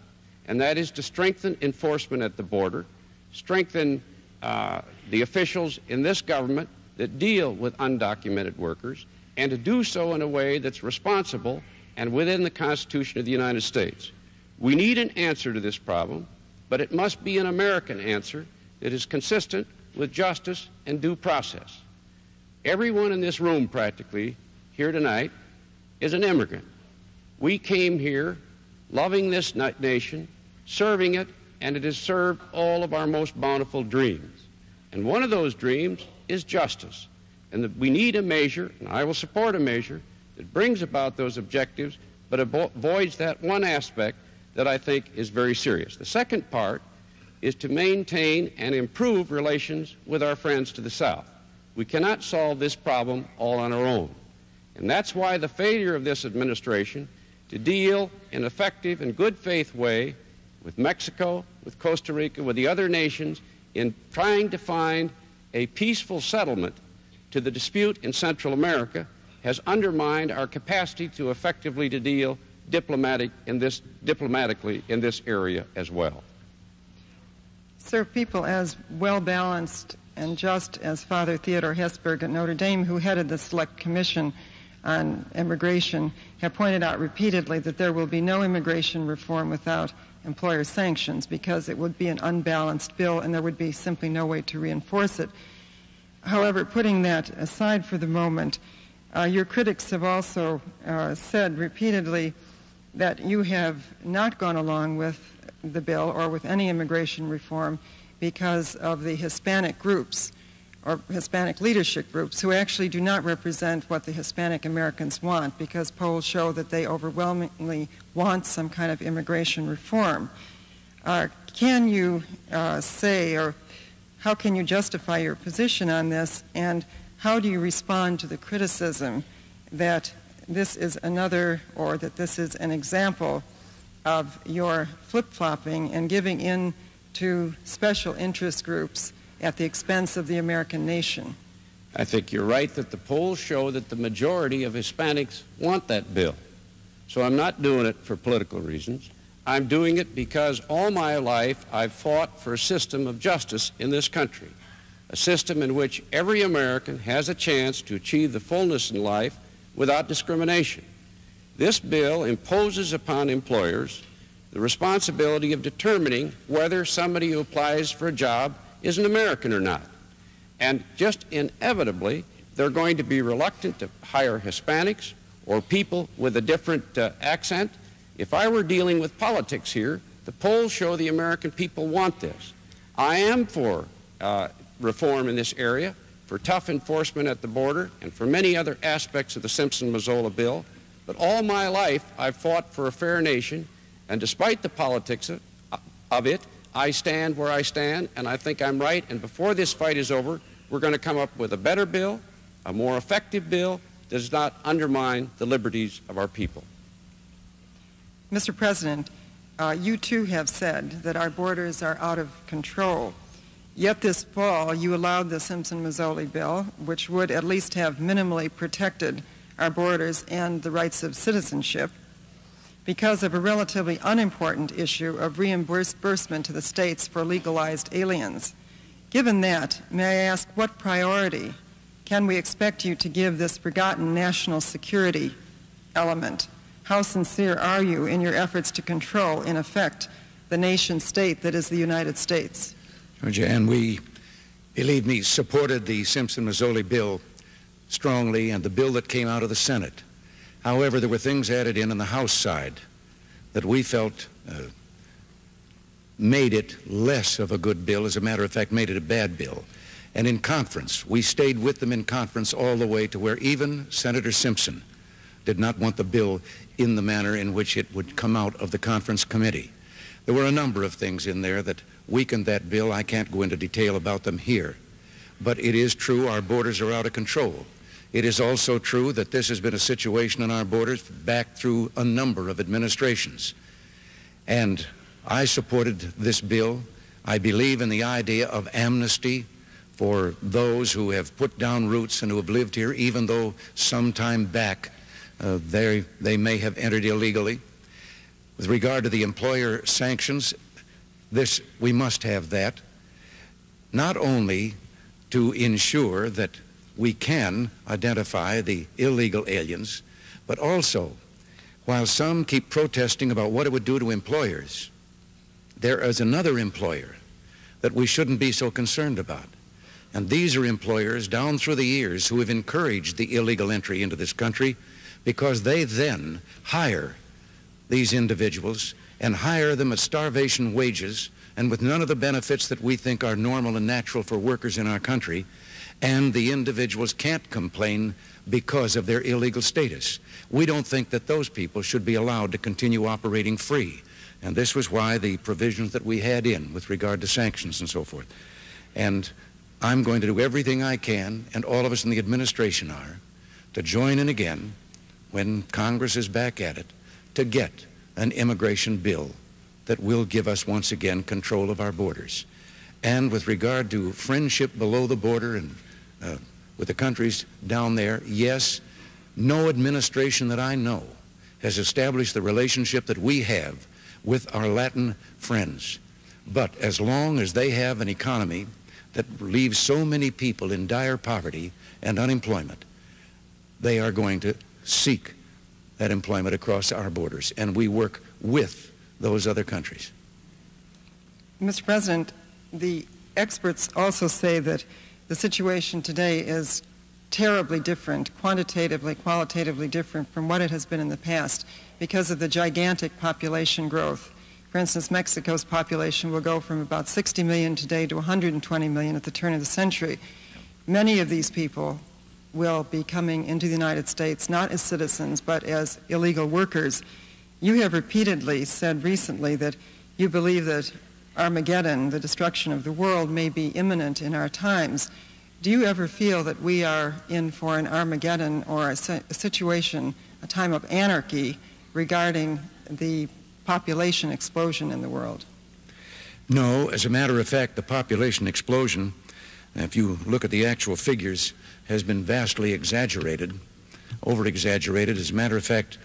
and that is to strengthen enforcement at the border, strengthen uh, the officials in this government that deal with undocumented workers, and to do so in a way that's responsible and within the Constitution of the United States. We need an answer to this problem, but it must be an American answer that is consistent with justice and due process. Everyone in this room, practically, here tonight is an immigrant. We came here loving this nation, serving it, and it has served all of our most bountiful dreams. And one of those dreams is justice. And that we need a measure, and I will support a measure, that brings about those objectives, but avoids that one aspect that I think is very serious. The second part is to maintain and improve relations with our friends to the South. We cannot solve this problem all on our own. And that's why the failure of this administration to deal in effective and good faith way with Mexico, with Costa Rica, with the other nations in trying to find a peaceful settlement to the dispute in Central America has undermined our capacity to effectively to deal diplomatic in this, diplomatically in this area as well. Sir, people as well balanced and just as Father Theodore Hesburgh at Notre Dame, who headed the Select Commission on Immigration, have pointed out repeatedly that there will be no immigration reform without employer sanctions because it would be an unbalanced bill and there would be simply no way to reinforce it. However, putting that aside for the moment, uh, your critics have also uh, said repeatedly that you have not gone along with the bill or with any immigration reform because of the Hispanic groups or Hispanic leadership groups who actually do not represent what the Hispanic Americans want because polls show that they overwhelmingly want some kind of immigration reform. Uh, can you uh, say, or how can you justify your position on this, and how do you respond to the criticism that this is another, or that this is an example of your flip flopping and giving in to special interest groups at the expense of the American nation. I think you're right that the polls show that the majority of Hispanics want that bill. So I'm not doing it for political reasons. I'm doing it because all my life I've fought for a system of justice in this country, a system in which every American has a chance to achieve the fullness in life without discrimination. This bill imposes upon employers the responsibility of determining whether somebody who applies for a job is an American or not. And just inevitably, they're going to be reluctant to hire Hispanics or people with a different uh, accent. If I were dealing with politics here, the polls show the American people want this. I am for uh, reform in this area, for tough enforcement at the border, and for many other aspects of the Simpson-Mazzoli bill. But all my life, I've fought for a fair nation, and despite the politics of, of it, I stand where I stand, and I think I'm right. And before this fight is over, we're going to come up with a better bill, a more effective bill that does not undermine the liberties of our people. Mr. President, uh, you too have said that our borders are out of control. Yet this fall, you allowed the Simpson-Mazzoli bill, which would at least have minimally protected our borders and the rights of citizenship because of a relatively unimportant issue of reimbursement to the states for legalized aliens. Given that, may I ask what priority can we expect you to give this forgotten national security element? How sincere are you in your efforts to control, in effect, the nation state that is the United States? And we, believe me, supported the Simpson-Mazzoli bill strongly and the bill that came out of the Senate. However, there were things added in on the House side that we felt uh, made it less of a good bill, as a matter of fact, made it a bad bill. And in conference, we stayed with them in conference all the way to where even Senator Simpson did not want the bill in the manner in which it would come out of the conference committee. There were a number of things in there that weakened that bill. I can't go into detail about them here. But it is true our borders are out of control. It is also true that this has been a situation on our borders back through a number of administrations. And I supported this bill. I believe in the idea of amnesty for those who have put down roots and who have lived here, even though some time back uh, they, they may have entered illegally. With regard to the employer sanctions, this, we must have that, not only to ensure that we can identify the illegal aliens, but also, while some keep protesting about what it would do to employers, there is another employer that we shouldn't be so concerned about. And these are employers down through the years who have encouraged the illegal entry into this country because they then hire these individuals and hire them at starvation wages and with none of the benefits that we think are normal and natural for workers in our country and the individuals can't complain because of their illegal status. We don't think that those people should be allowed to continue operating free. And this was why the provisions that we had in with regard to sanctions and so forth. And I'm going to do everything I can, and all of us in the administration are, to join in again when Congress is back at it to get an immigration bill that will give us once again control of our borders. And with regard to friendship below the border and uh, with the countries down there, yes, no administration that I know has established the relationship that we have with our Latin friends. But as long as they have an economy that leaves so many people in dire poverty and unemployment, they are going to seek that employment across our borders, and we work with those other countries. Mr. President, the experts also say that the situation today is terribly different, quantitatively, qualitatively different from what it has been in the past because of the gigantic population growth. For instance, Mexico's population will go from about 60 million today to 120 million at the turn of the century. Many of these people will be coming into the United States not as citizens but as illegal workers. You have repeatedly said recently that you believe that Armageddon, the destruction of the world, may be imminent in our times. Do you ever feel that we are in for an Armageddon or a, situation, a time of anarchy regarding the population explosion in the world? No, as a matter of fact, the population explosion, if you look at the actual figures, has been vastly exaggerated, over exaggerated. As a matter of fact,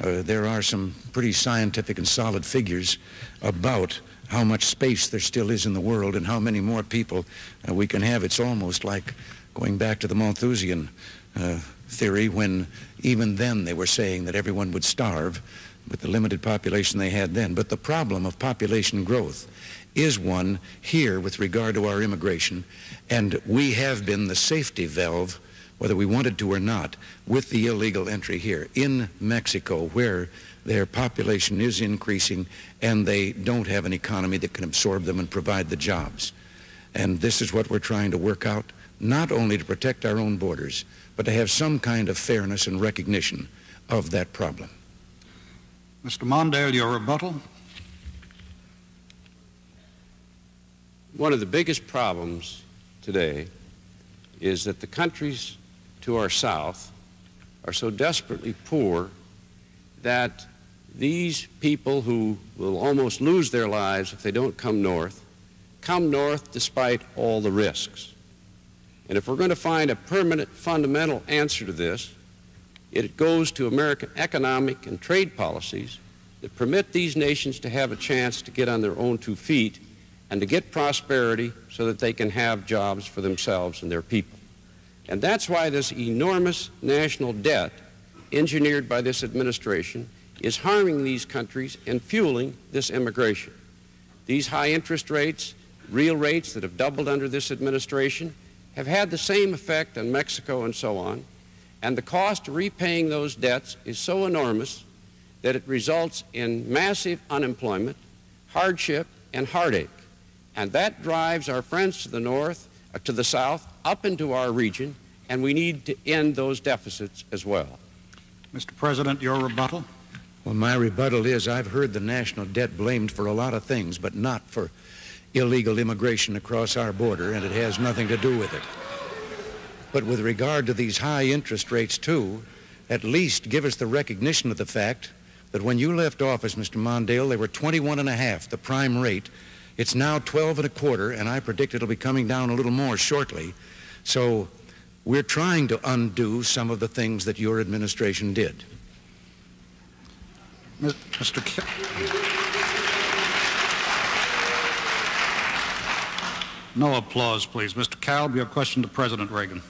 uh, there are some pretty scientific and solid figures about how much space there still is in the world and how many more people uh, we can have. It's almost like going back to the Malthusian uh, theory when even then they were saying that everyone would starve with the limited population they had then. But the problem of population growth is one here with regard to our immigration, and we have been the safety valve, whether we wanted to or not, with the illegal entry here in Mexico, where their population is increasing and they don't have an economy that can absorb them and provide the jobs. And this is what we're trying to work out, not only to protect our own borders, but to have some kind of fairness and recognition of that problem. Mr. Mondale, your rebuttal. One of the biggest problems today is that the countries to our south are so desperately poor that these people who will almost lose their lives if they don't come north come north despite all the risks. And if we're going to find a permanent fundamental answer to this, it goes to American economic and trade policies that permit these nations to have a chance to get on their own two feet and to get prosperity so that they can have jobs for themselves and their people. And that's why this enormous national debt engineered by this administration is harming these countries and fueling this immigration. These high interest rates, real rates that have doubled under this administration, have had the same effect on Mexico and so on, and the cost of repaying those debts is so enormous that it results in massive unemployment, hardship, and heartache. And that drives our friends to the north, uh, to the south, up into our region, and we need to end those deficits as well. Mr. President, your rebuttal. Well, my rebuttal is I've heard the national debt blamed for a lot of things, but not for illegal immigration across our border, and it has nothing to do with it. But with regard to these high interest rates, too, at least give us the recognition of the fact that when you left office, Mr. Mondale, they were 21 and a half, the prime rate. It's now 12 and a quarter, and I predict it'll be coming down a little more shortly. So we're trying to undo some of the things that your administration did. Mr. K no applause, please. Mr. Kalb, your question to President Reagan.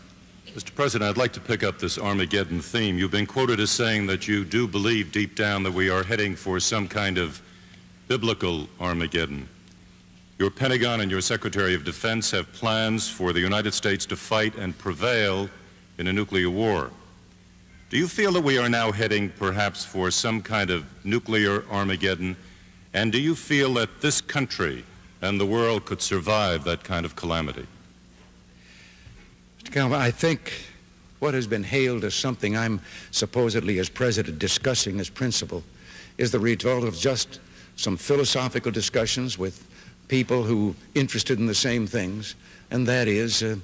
Mr. President, I'd like to pick up this Armageddon theme. You've been quoted as saying that you do believe deep down that we are heading for some kind of biblical Armageddon. Your Pentagon and your Secretary of Defense have plans for the United States to fight and prevail in a nuclear war. Do you feel that we are now heading perhaps for some kind of nuclear Armageddon? And do you feel that this country and the world could survive that kind of calamity? Mr. Kalb, I think what has been hailed as something I'm supposedly, as president, discussing as principle is the result of just some philosophical discussions with people who interested in the same things, and that is uh,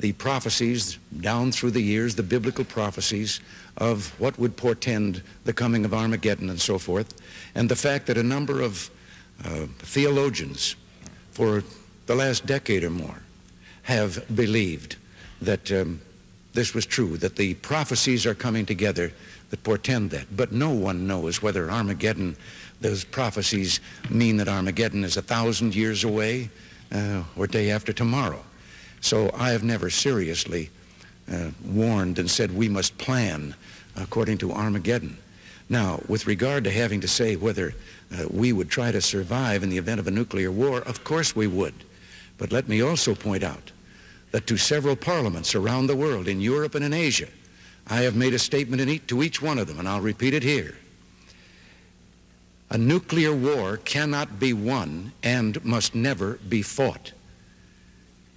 the prophecies down through the years, the biblical prophecies of what would portend the coming of Armageddon and so forth, and the fact that a number of uh, theologians for the last decade or more have believed that um, this was true, that the prophecies are coming together that portend that. But no one knows whether Armageddon those prophecies mean that Armageddon is a thousand years away uh, or day after tomorrow. So I have never seriously uh, warned and said we must plan according to Armageddon. Now, with regard to having to say whether uh, we would try to survive in the event of a nuclear war, of course we would. But let me also point out that to several parliaments around the world, in Europe and in Asia, I have made a statement to each one of them, and I'll repeat it here. A nuclear war cannot be won and must never be fought.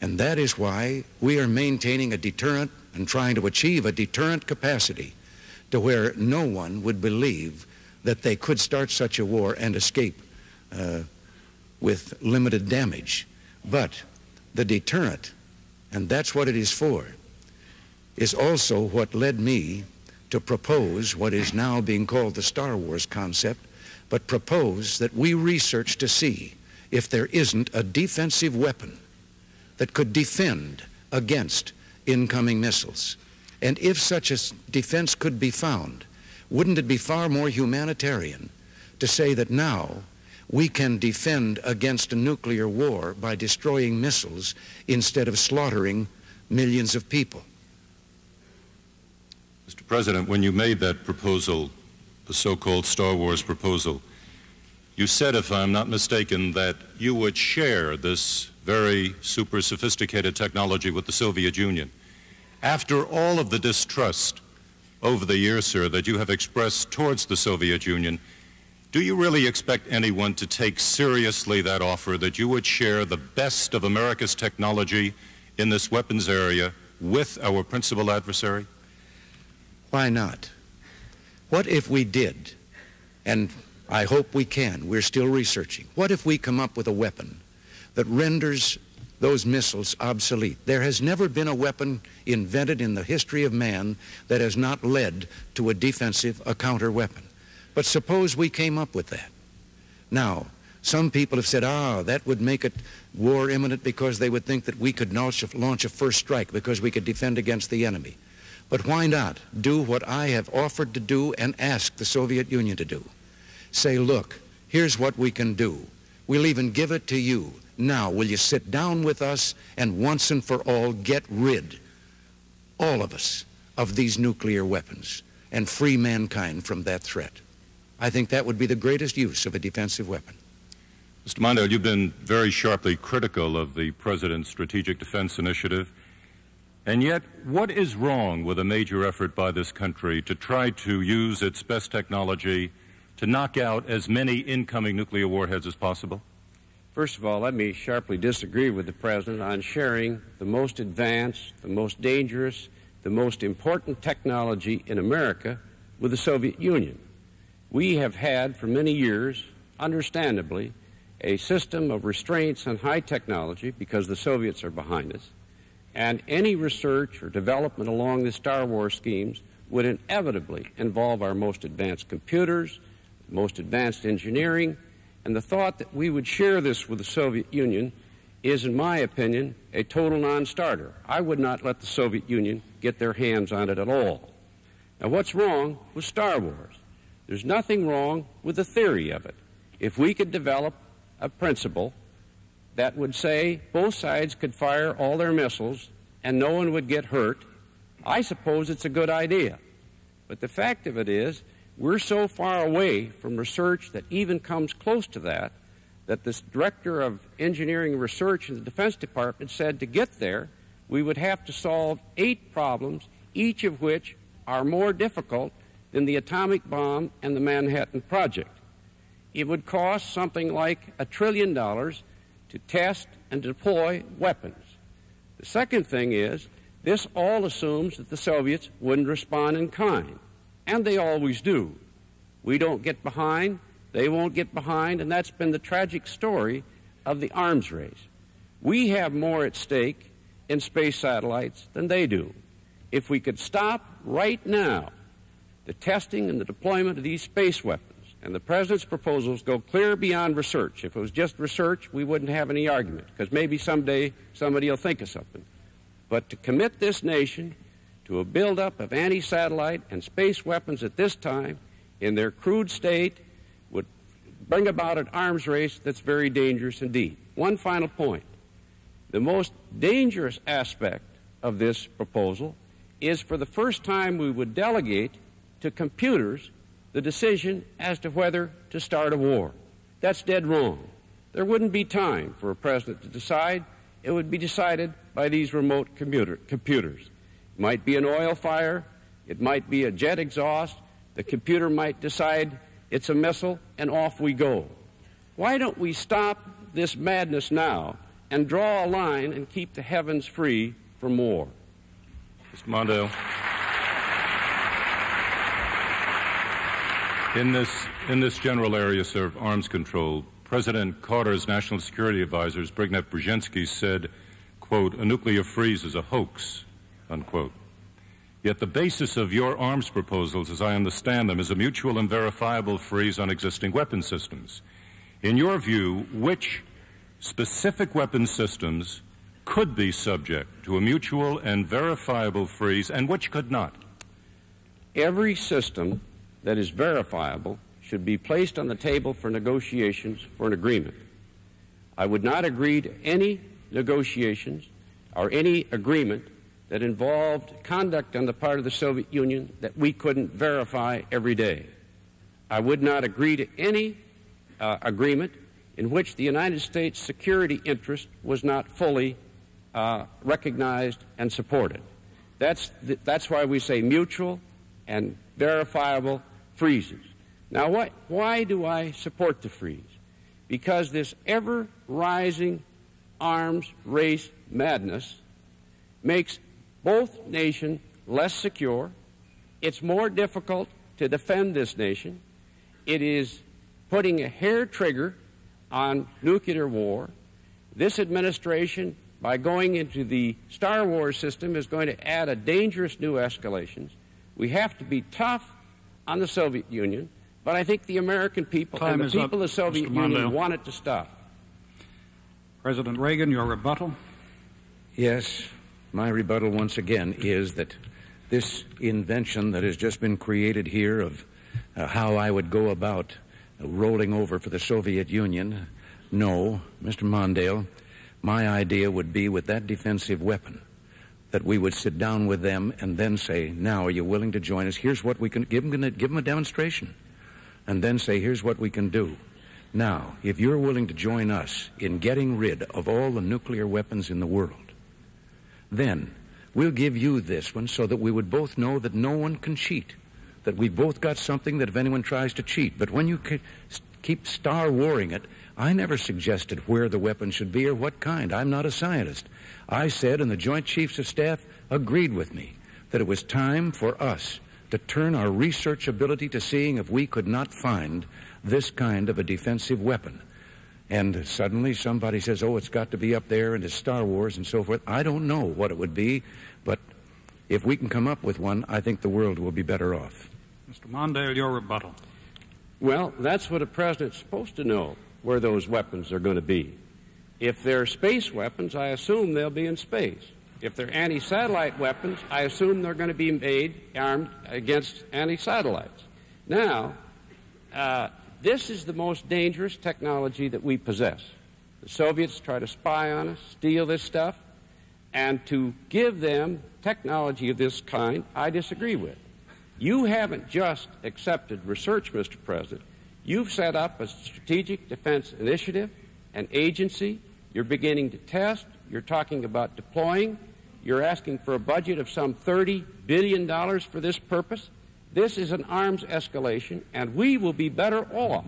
And that is why we are maintaining a deterrent and trying to achieve a deterrent capacity to where no one would believe that they could start such a war and escape uh, with limited damage. But the deterrent, and that's what it is for, is also what led me to propose what is now being called the Star Wars concept, but propose that we research to see if there isn't a defensive weapon that could defend against incoming missiles. And if such a defense could be found, wouldn't it be far more humanitarian to say that now we can defend against a nuclear war by destroying missiles instead of slaughtering millions of people? Mr. President, when you made that proposal, so-called Star Wars proposal, you said, if I'm not mistaken, that you would share this very super sophisticated technology with the Soviet Union. After all of the distrust over the years, sir, that you have expressed towards the Soviet Union, do you really expect anyone to take seriously that offer that you would share the best of America's technology in this weapons area with our principal adversary? Why not? What if we did? And I hope we can. We're still researching. What if we come up with a weapon that renders those missiles obsolete. There has never been a weapon invented in the history of man that has not led to a defensive, a counter weapon. But suppose we came up with that. Now, some people have said, ah, that would make it war imminent because they would think that we could launch a, launch a first strike because we could defend against the enemy. But why not do what I have offered to do and ask the Soviet Union to do? Say, look, here's what we can do. We'll even give it to you now, will you sit down with us and once and for all get rid, all of us, of these nuclear weapons and free mankind from that threat? I think that would be the greatest use of a defensive weapon. Mr. Mondale, you've been very sharply critical of the President's Strategic Defense Initiative. And yet, what is wrong with a major effort by this country to try to use its best technology to knock out as many incoming nuclear warheads as possible? First of all, let me sharply disagree with the President on sharing the most advanced, the most dangerous, the most important technology in America with the Soviet Union. We have had for many years, understandably, a system of restraints on high technology because the Soviets are behind us, and any research or development along the Star Wars schemes would inevitably involve our most advanced computers, most advanced engineering, and the thought that we would share this with the Soviet Union is, in my opinion, a total non starter. I would not let the Soviet Union get their hands on it at all. Now, what's wrong with Star Wars? There's nothing wrong with the theory of it. If we could develop a principle that would say both sides could fire all their missiles and no one would get hurt, I suppose it's a good idea. But the fact of it is, we're so far away from research that even comes close to that that the director of engineering research in the Defense Department said to get there, we would have to solve eight problems, each of which are more difficult than the atomic bomb and the Manhattan Project. It would cost something like a trillion dollars to test and deploy weapons. The second thing is, this all assumes that the Soviets wouldn't respond in kind and they always do. We don't get behind, they won't get behind, and that's been the tragic story of the arms race. We have more at stake in space satellites than they do. If we could stop right now the testing and the deployment of these space weapons, and the President's proposals go clear beyond research. If it was just research, we wouldn't have any argument, because maybe someday somebody will think of something. But to commit this nation to a buildup of anti satellite and space weapons at this time in their crude state would bring about an arms race that's very dangerous indeed. One final point. The most dangerous aspect of this proposal is for the first time we would delegate to computers the decision as to whether to start a war. That's dead wrong. There wouldn't be time for a president to decide. It would be decided by these remote computer, computers. It might be an oil fire, it might be a jet exhaust. The computer might decide it's a missile, and off we go. Why don't we stop this madness now and draw a line and keep the heavens free from war? Mr. Mondale. In this, in this general area, sir, of arms control, President Carter's national security advisor, Zbigniew Brzezinski, said, quote, a nuclear freeze is a hoax, unquote. Yet the basis of your arms proposals, as I understand them, is a mutual and verifiable freeze on existing weapon systems. In your view, which specific weapon systems could be subject to a mutual and verifiable freeze and which could not? Every system that is verifiable should be placed on the table for negotiations for an agreement. I would not agree to any negotiations or any agreement that involved conduct on the part of the Soviet Union that we couldn't verify every day. I would not agree to any uh, agreement in which the United States security interest was not fully uh, recognized and supported. That's, th- that's why we say mutual and verifiable freezes. Now, what, why do I support the freeze? Because this ever rising arms race madness makes both nations less secure. It's more difficult to defend this nation. It is putting a hair trigger on nuclear war. This administration, by going into the Star Wars system, is going to add a dangerous new escalations. We have to be tough on the Soviet Union, but I think the American people Time and the people up, of the Soviet Union want it to stop. President Reagan, your rebuttal. Yes, my rebuttal once again is that this invention that has just been created here of uh, how I would go about rolling over for the Soviet Union, no, Mr. Mondale, my idea would be with that defensive weapon that we would sit down with them and then say, now, are you willing to join us? Here's what we can give them, give them a demonstration. And then say, here's what we can do. Now, if you're willing to join us in getting rid of all the nuclear weapons in the world, then we'll give you this one so that we would both know that no one can cheat, that we've both got something that if anyone tries to cheat. But when you keep star warring it, I never suggested where the weapon should be or what kind. I'm not a scientist. I said, and the Joint Chiefs of Staff agreed with me, that it was time for us to turn our research ability to seeing if we could not find this kind of a defensive weapon. And suddenly somebody says, oh, it's got to be up there and it's Star Wars and so forth. I don't know what it would be, but if we can come up with one, I think the world will be better off. Mr. Mondale, your rebuttal. Well, that's what a president's supposed to know where those weapons are going to be. If they're space weapons, I assume they'll be in space. If they're anti satellite weapons, I assume they're going to be made armed against anti satellites. Now, uh, this is the most dangerous technology that we possess. The Soviets try to spy on us, steal this stuff, and to give them technology of this kind, I disagree with. You haven't just accepted research, Mr. President. You've set up a strategic defense initiative, an agency. You're beginning to test. You're talking about deploying. You're asking for a budget of some $30 billion for this purpose. This is an arms escalation, and we will be better off,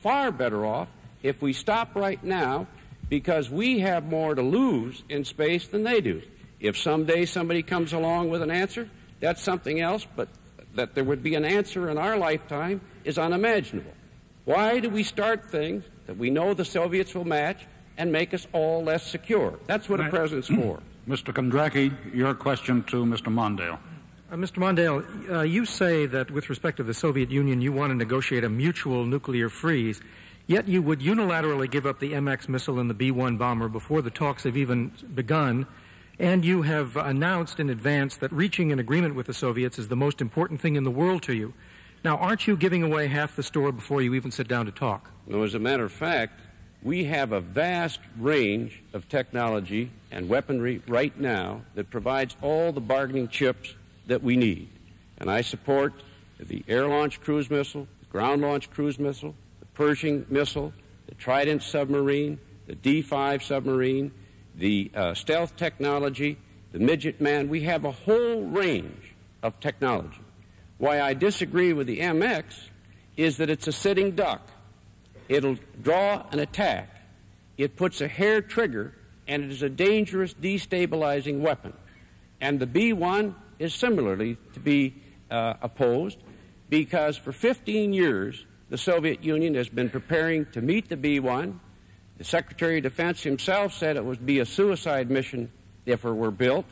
far better off, if we stop right now because we have more to lose in space than they do. If someday somebody comes along with an answer, that's something else, but that there would be an answer in our lifetime is unimaginable. Why do we start things that we know the Soviets will match and make us all less secure? That's what a president's for. Mr. Kondracke, your question to Mr. Mondale. Uh, Mr. Mondale, uh, you say that with respect to the Soviet Union, you want to negotiate a mutual nuclear freeze, yet you would unilaterally give up the MX missile and the B 1 bomber before the talks have even begun. And you have announced in advance that reaching an agreement with the Soviets is the most important thing in the world to you. Now, aren't you giving away half the store before you even sit down to talk? No, as a matter of fact, we have a vast range of technology and weaponry right now that provides all the bargaining chips that we need. And I support the air launched cruise missile, the ground launched cruise missile, the Pershing missile, the Trident submarine, the D 5 submarine, the uh, stealth technology, the midget man. We have a whole range of technology. Why I disagree with the MX is that it's a sitting duck. It'll draw an attack. It puts a hair trigger, and it is a dangerous destabilizing weapon. And the B 1 is similarly to be uh, opposed because for 15 years the Soviet Union has been preparing to meet the B 1. The Secretary of Defense himself said it would be a suicide mission if it were built.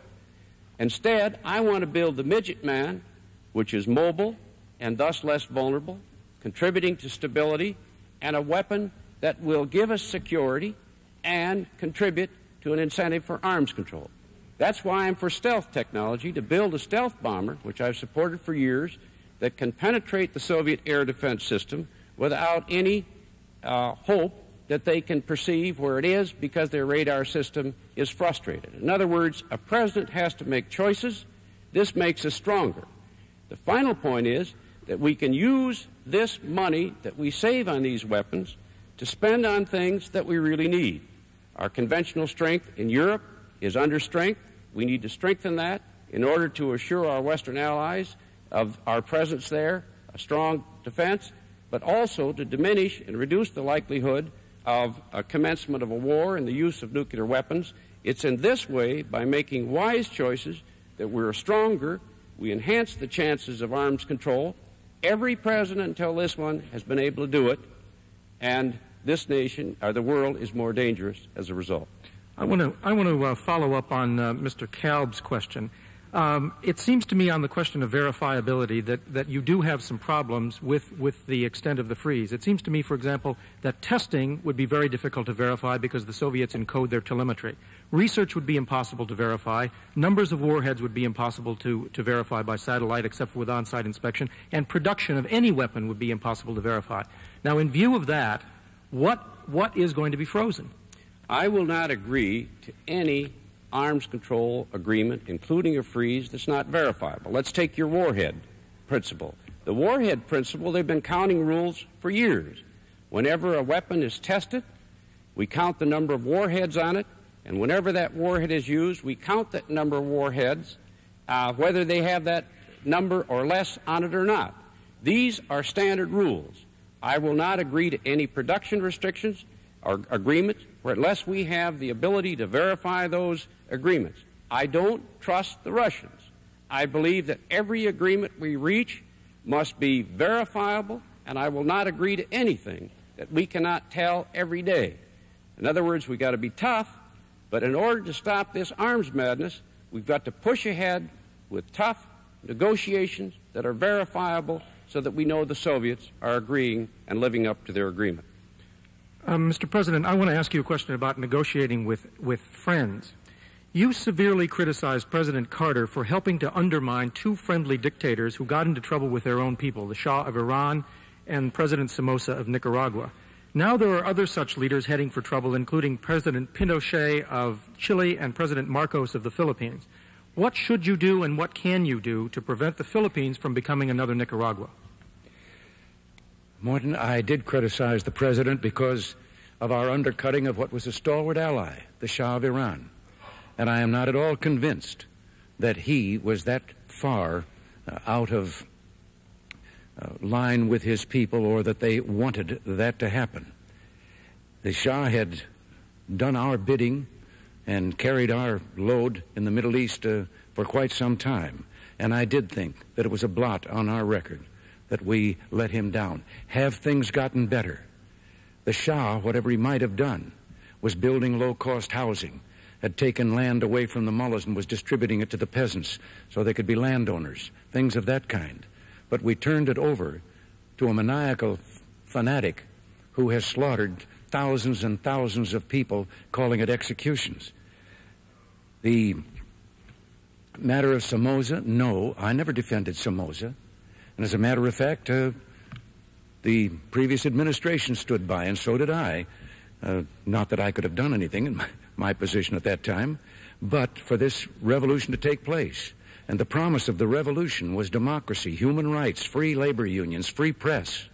Instead, I want to build the Midget Man, which is mobile and thus less vulnerable, contributing to stability, and a weapon that will give us security and contribute to an incentive for arms control. That's why I'm for stealth technology to build a stealth bomber, which I've supported for years, that can penetrate the Soviet air defense system without any uh, hope that they can perceive where it is because their radar system is frustrated. In other words, a president has to make choices. This makes us stronger. The final point is that we can use this money that we save on these weapons to spend on things that we really need. Our conventional strength in Europe is under strength. We need to strengthen that in order to assure our Western allies of our presence there, a strong defense, but also to diminish and reduce the likelihood of a commencement of a war and the use of nuclear weapons. It's in this way, by making wise choices, that we're stronger, we enhance the chances of arms control. Every president until this one has been able to do it, and this nation, or the world, is more dangerous as a result. I want to, I want to uh, follow up on uh, Mr. Kalb's question. Um, it seems to me on the question of verifiability that, that you do have some problems with, with the extent of the freeze. It seems to me, for example, that testing would be very difficult to verify because the Soviets encode their telemetry. Research would be impossible to verify. Numbers of warheads would be impossible to, to verify by satellite except with on-site inspection. And production of any weapon would be impossible to verify. Now, in view of that, what, what is going to be frozen? I will not agree to any arms control agreement, including a freeze, that's not verifiable. Let's take your warhead principle. The warhead principle, they've been counting rules for years. Whenever a weapon is tested, we count the number of warheads on it, and whenever that warhead is used, we count that number of warheads, uh, whether they have that number or less on it or not. These are standard rules. I will not agree to any production restrictions or agreements unless we have the ability to verify those agreements. I don't trust the Russians. I believe that every agreement we reach must be verifiable, and I will not agree to anything that we cannot tell every day. In other words, we've got to be tough, but in order to stop this arms madness, we've got to push ahead with tough negotiations that are verifiable so that we know the Soviets are agreeing and living up to their agreement. Um, Mr. President, I want to ask you a question about negotiating with, with friends. You severely criticized President Carter for helping to undermine two friendly dictators who got into trouble with their own people, the Shah of Iran and President Somoza of Nicaragua. Now there are other such leaders heading for trouble, including President Pinochet of Chile and President Marcos of the Philippines. What should you do and what can you do to prevent the Philippines from becoming another Nicaragua? Morton, I did criticize the president because of our undercutting of what was a stalwart ally, the Shah of Iran. And I am not at all convinced that he was that far uh, out of uh, line with his people or that they wanted that to happen. The Shah had done our bidding and carried our load in the Middle East uh, for quite some time, and I did think that it was a blot on our record that we let him down. Have things gotten better? The Shah, whatever he might have done, was building low cost housing had taken land away from the mullahs and was distributing it to the peasants so they could be landowners, things of that kind. But we turned it over to a maniacal fanatic who has slaughtered thousands and thousands of people, calling it executions. The matter of Somoza, no, I never defended Somoza. And as a matter of fact, uh, the previous administration stood by, and so did I. Uh, not that I could have done anything in my, my position at that time, but for this revolution to take place. And the promise of the revolution was democracy, human rights, free labor unions, free press.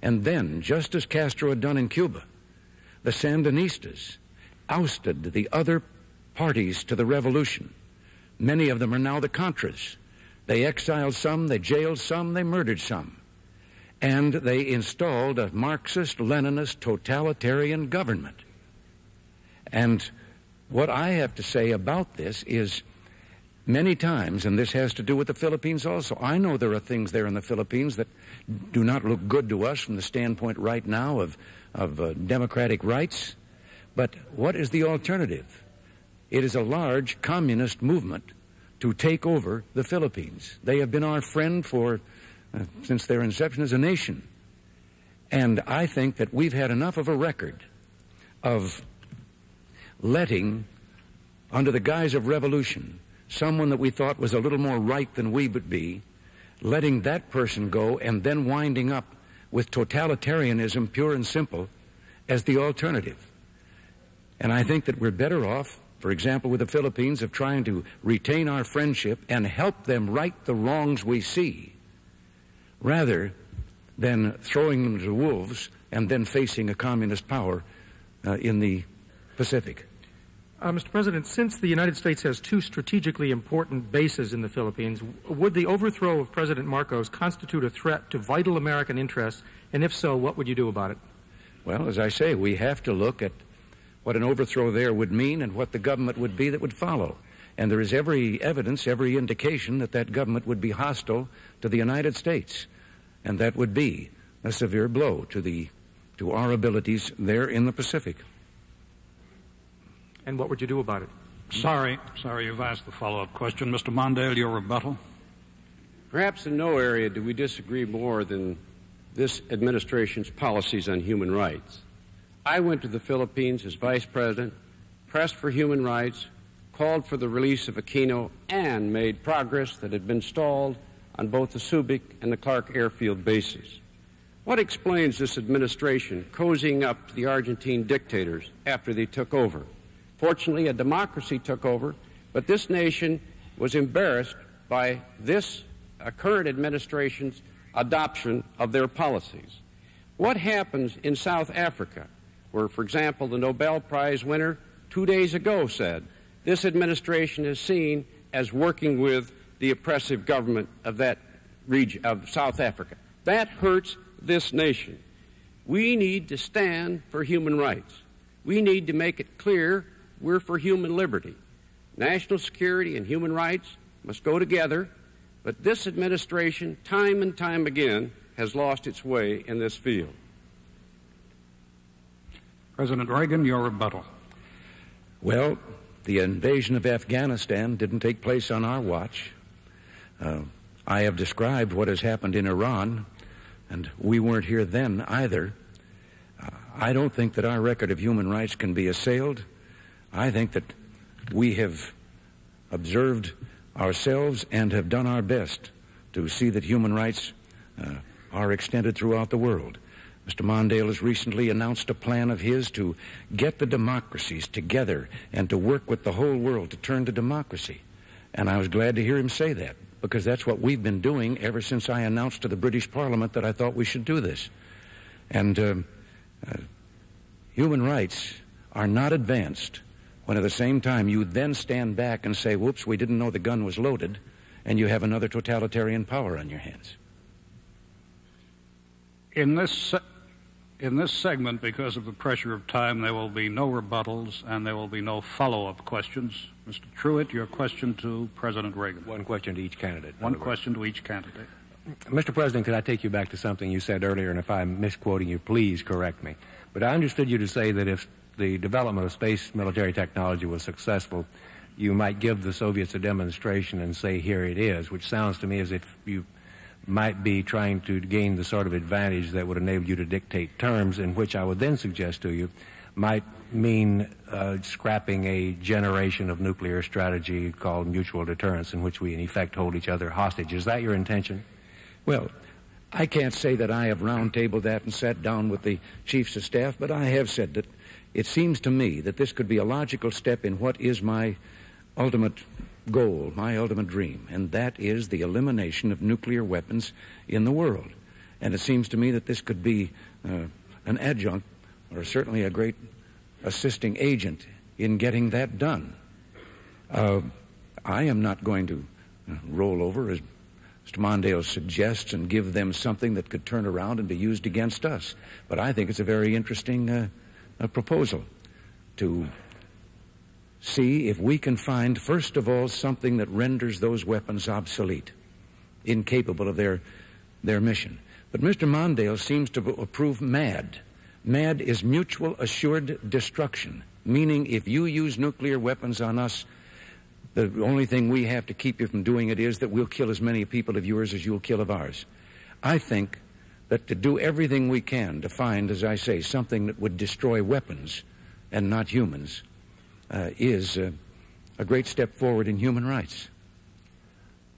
And then, just as Castro had done in Cuba, the Sandinistas ousted the other parties to the revolution. Many of them are now the Contras. They exiled some, they jailed some, they murdered some. And they installed a Marxist Leninist totalitarian government. And what I have to say about this is many times, and this has to do with the Philippines also, I know there are things there in the Philippines that do not look good to us from the standpoint right now of, of uh, democratic rights. But what is the alternative? It is a large communist movement to take over the Philippines. They have been our friend for uh, since their inception as a nation. And I think that we've had enough of a record of letting, under the guise of revolution, someone that we thought was a little more right than we would be, letting that person go and then winding up with totalitarianism, pure and simple, as the alternative. And I think that we're better off, for example, with the Philippines, of trying to retain our friendship and help them right the wrongs we see, rather than throwing them to wolves and then facing a communist power uh, in the Pacific. Uh, Mr. President, since the United States has two strategically important bases in the Philippines, would the overthrow of President Marcos constitute a threat to vital American interests? And if so, what would you do about it? Well, as I say, we have to look at what an overthrow there would mean and what the government would be that would follow. And there is every evidence, every indication that that government would be hostile to the United States. And that would be a severe blow to, the, to our abilities there in the Pacific. And what would you do about it? Sorry, sorry, you've asked the follow up question. Mr. Mondale, your rebuttal. Perhaps in no area do we disagree more than this administration's policies on human rights. I went to the Philippines as vice president, pressed for human rights, called for the release of Aquino, and made progress that had been stalled on both the Subic and the Clark airfield bases. What explains this administration cozying up to the Argentine dictators after they took over? Fortunately, a democracy took over, but this nation was embarrassed by this uh, current administration's adoption of their policies. What happens in South Africa? Where, for example, the Nobel Prize winner two days ago said this administration is seen as working with the oppressive government of that region of South Africa. That hurts this nation. We need to stand for human rights. We need to make it clear we're for human liberty. National security and human rights must go together, but this administration, time and time again, has lost its way in this field. President Reagan, your rebuttal. Well, the invasion of Afghanistan didn't take place on our watch. Uh, I have described what has happened in Iran, and we weren't here then either. Uh, I don't think that our record of human rights can be assailed. I think that we have observed ourselves and have done our best to see that human rights uh, are extended throughout the world. Mr. Mondale has recently announced a plan of his to get the democracies together and to work with the whole world to turn to democracy. And I was glad to hear him say that because that's what we've been doing ever since I announced to the British Parliament that I thought we should do this. And uh, uh, human rights are not advanced when at the same time you then stand back and say, whoops, we didn't know the gun was loaded, and you have another totalitarian power on your hands. In this in this segment, because of the pressure of time, there will be no rebuttals and there will be no follow up questions. Mr. Trewhitt, your question to President Reagan. One question to each candidate. One question to each candidate. Mr. President, could I take you back to something you said earlier, and if I'm misquoting you, please correct me. But I understood you to say that if the development of space military technology was successful, you might give the Soviets a demonstration and say, here it is, which sounds to me as if you might be trying to gain the sort of advantage that would enable you to dictate terms, in which I would then suggest to you might mean uh, scrapping a generation of nuclear strategy called mutual deterrence, in which we in effect hold each other hostage. Is that your intention? Well, I can't say that I have roundtabled that and sat down with the chiefs of staff, but I have said that it seems to me that this could be a logical step in what is my ultimate goal, my ultimate dream, and that is the elimination of nuclear weapons in the world. And it seems to me that this could be uh, an adjunct or certainly a great assisting agent in getting that done. Uh, I am not going to uh, roll over, as Mr. Mondale suggests, and give them something that could turn around and be used against us. But I think it's a very interesting uh, proposal to see if we can find, first of all, something that renders those weapons obsolete, incapable of their, their mission. But Mr. Mondale seems to approve MAD. MAD is mutual assured destruction, meaning if you use nuclear weapons on us, the only thing we have to keep you from doing it is that we'll kill as many people of yours as you'll kill of ours. I think that to do everything we can to find, as I say, something that would destroy weapons and not humans is uh, a great step forward in human rights.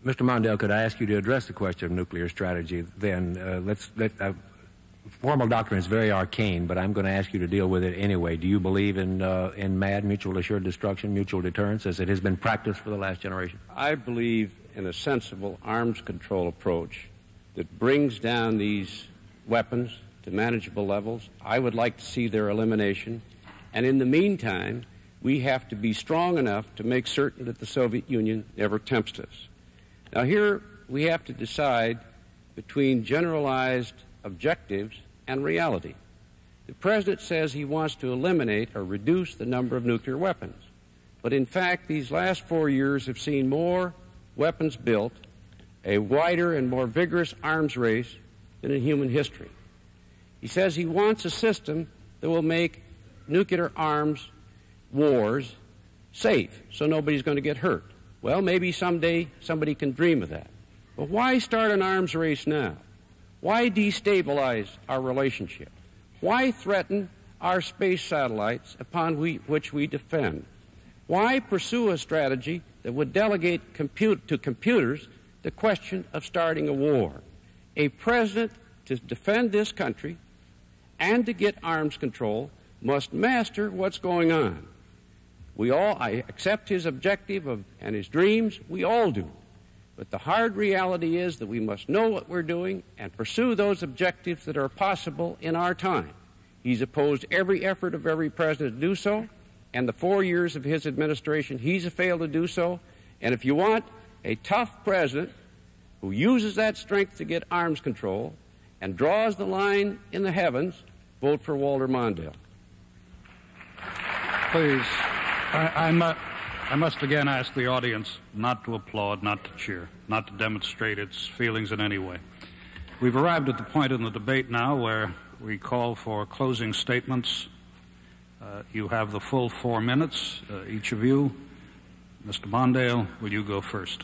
Mr. Mondale, could I ask you to address the question of nuclear strategy? Then uh, let's let. Uh, formal doctrine is very arcane, but I'm going to ask you to deal with it anyway. Do you believe in uh, in MAD, mutual assured destruction, mutual deterrence, as it has been practiced for the last generation? I believe in a sensible arms control approach that brings down these weapons to manageable levels. I would like to see their elimination, and in the meantime we have to be strong enough to make certain that the Soviet Union never tempts us. Now, here we have to decide between generalized objectives and reality. The President says he wants to eliminate or reduce the number of nuclear weapons. But in fact, these last four years have seen more weapons built, a wider and more vigorous arms race than in human history. He says he wants a system that will make nuclear arms wars safe so nobody's going to get hurt. Well, maybe someday somebody can dream of that. But why start an arms race now? Why destabilize our relationship? Why threaten our space satellites upon we, which we defend? Why pursue a strategy that would delegate compute, to computers the question of starting a war? A president to defend this country and to get arms control must master what's going on. We all, I accept his objective of, and his dreams. We all do. But the hard reality is that we must know what we're doing and pursue those objectives that are possible in our time. He's opposed every effort of every president to do so, and the four years of his administration, he's failed to do so. And if you want a tough president who uses that strength to get arms control and draws the line in the heavens, vote for Walter Mondale. Please. I, I, I must again ask the audience not to applaud, not to cheer, not to demonstrate its feelings in any way. We've arrived at the point in the debate now where we call for closing statements. Uh, you have the full four minutes, uh, each of you. Mr. Mondale, will you go first?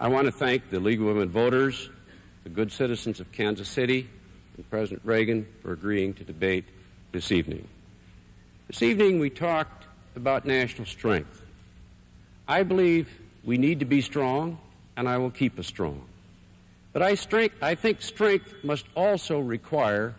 I want to thank the League of Women Voters, the good citizens of Kansas City, and President Reagan for agreeing to debate this evening. This evening we talked about national strength. I believe we need to be strong, and I will keep us strong. But I, strength, I think strength must also require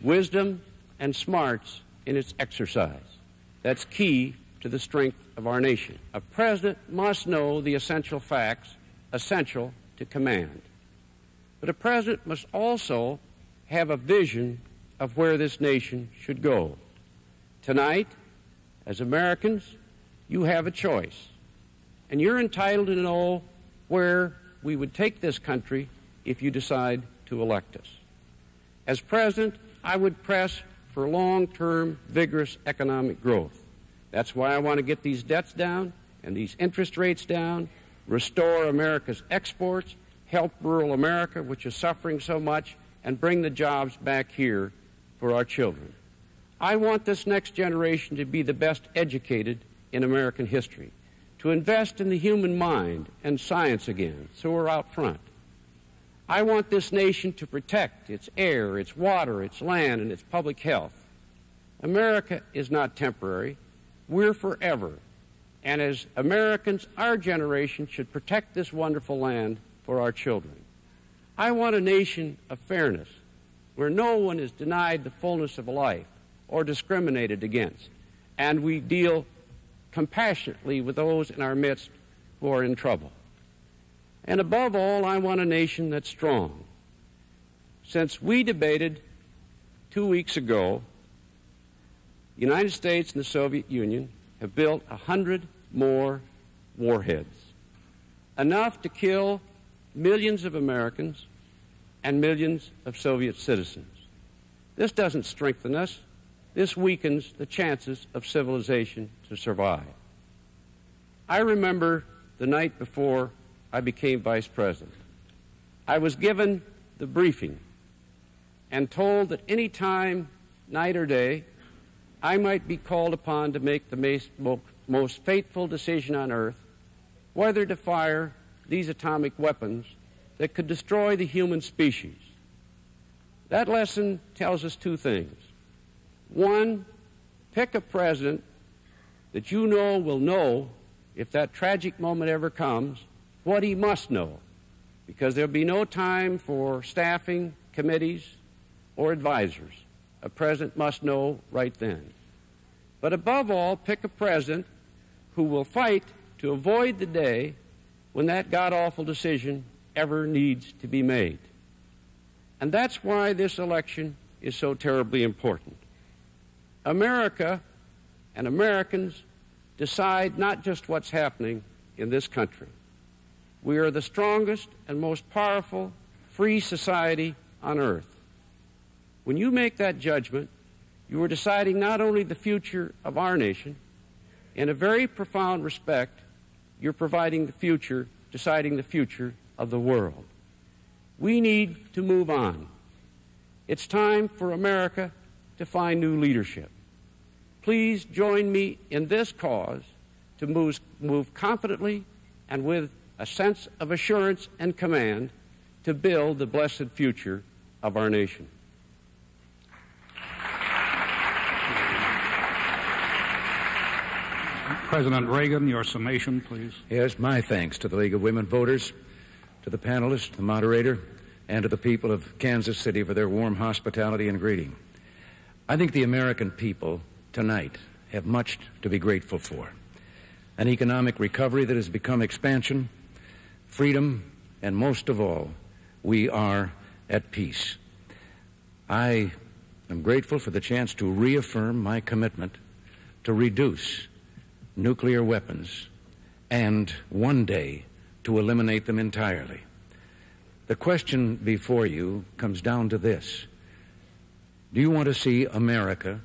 wisdom and smarts in its exercise. That's key to the strength of our nation. A president must know the essential facts essential to command. But a president must also have a vision of where this nation should go. Tonight, as Americans, you have a choice. And you're entitled to know where we would take this country if you decide to elect us. As president, I would press for long term, vigorous economic growth. That's why I want to get these debts down and these interest rates down, restore America's exports, help rural America, which is suffering so much, and bring the jobs back here for our children. I want this next generation to be the best educated in American history, to invest in the human mind and science again, so we're out front. I want this nation to protect its air, its water, its land, and its public health. America is not temporary. We're forever. And as Americans, our generation should protect this wonderful land for our children. I want a nation of fairness where no one is denied the fullness of life or discriminated against, and we deal compassionately with those in our midst who are in trouble. And above all, I want a nation that's strong. Since we debated two weeks ago, the United States and the Soviet Union have built a hundred more warheads, enough to kill millions of Americans and millions of Soviet citizens. This doesn't strengthen us. This weakens the chances of civilization to survive. I remember the night before I became vice president. I was given the briefing and told that any time, night or day, I might be called upon to make the most fateful decision on earth whether to fire these atomic weapons that could destroy the human species. That lesson tells us two things. One, pick a president that you know will know, if that tragic moment ever comes, what he must know, because there'll be no time for staffing, committees, or advisors. A president must know right then. But above all, pick a president who will fight to avoid the day when that god awful decision ever needs to be made. And that's why this election is so terribly important. America and Americans decide not just what's happening in this country. We are the strongest and most powerful free society on earth. When you make that judgment, you are deciding not only the future of our nation, in a very profound respect, you're providing the future, deciding the future of the world. We need to move on. It's time for America to find new leadership. Please join me in this cause to move, move confidently and with a sense of assurance and command to build the blessed future of our nation. President Reagan, your summation, please. Yes, my thanks to the League of Women Voters, to the panelists, the moderator, and to the people of Kansas City for their warm hospitality and greeting. I think the American people tonight have much to be grateful for. An economic recovery that has become expansion, freedom, and most of all, we are at peace. I am grateful for the chance to reaffirm my commitment to reduce nuclear weapons and one day to eliminate them entirely. The question before you comes down to this Do you want to see America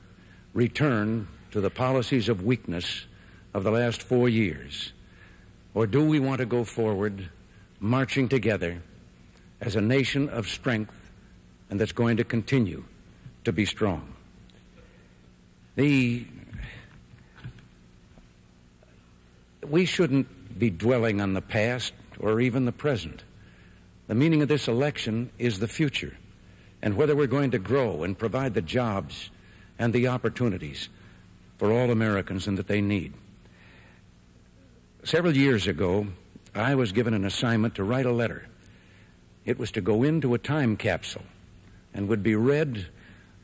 return to the policies of weakness of the last four years? Or do we want to go forward marching together as a nation of strength and that's going to continue to be strong? The we shouldn't be dwelling on the past or even the present. The meaning of this election is the future and whether we're going to grow and provide the jobs and the opportunities for all Americans and that they need. Several years ago, I was given an assignment to write a letter. It was to go into a time capsule and would be read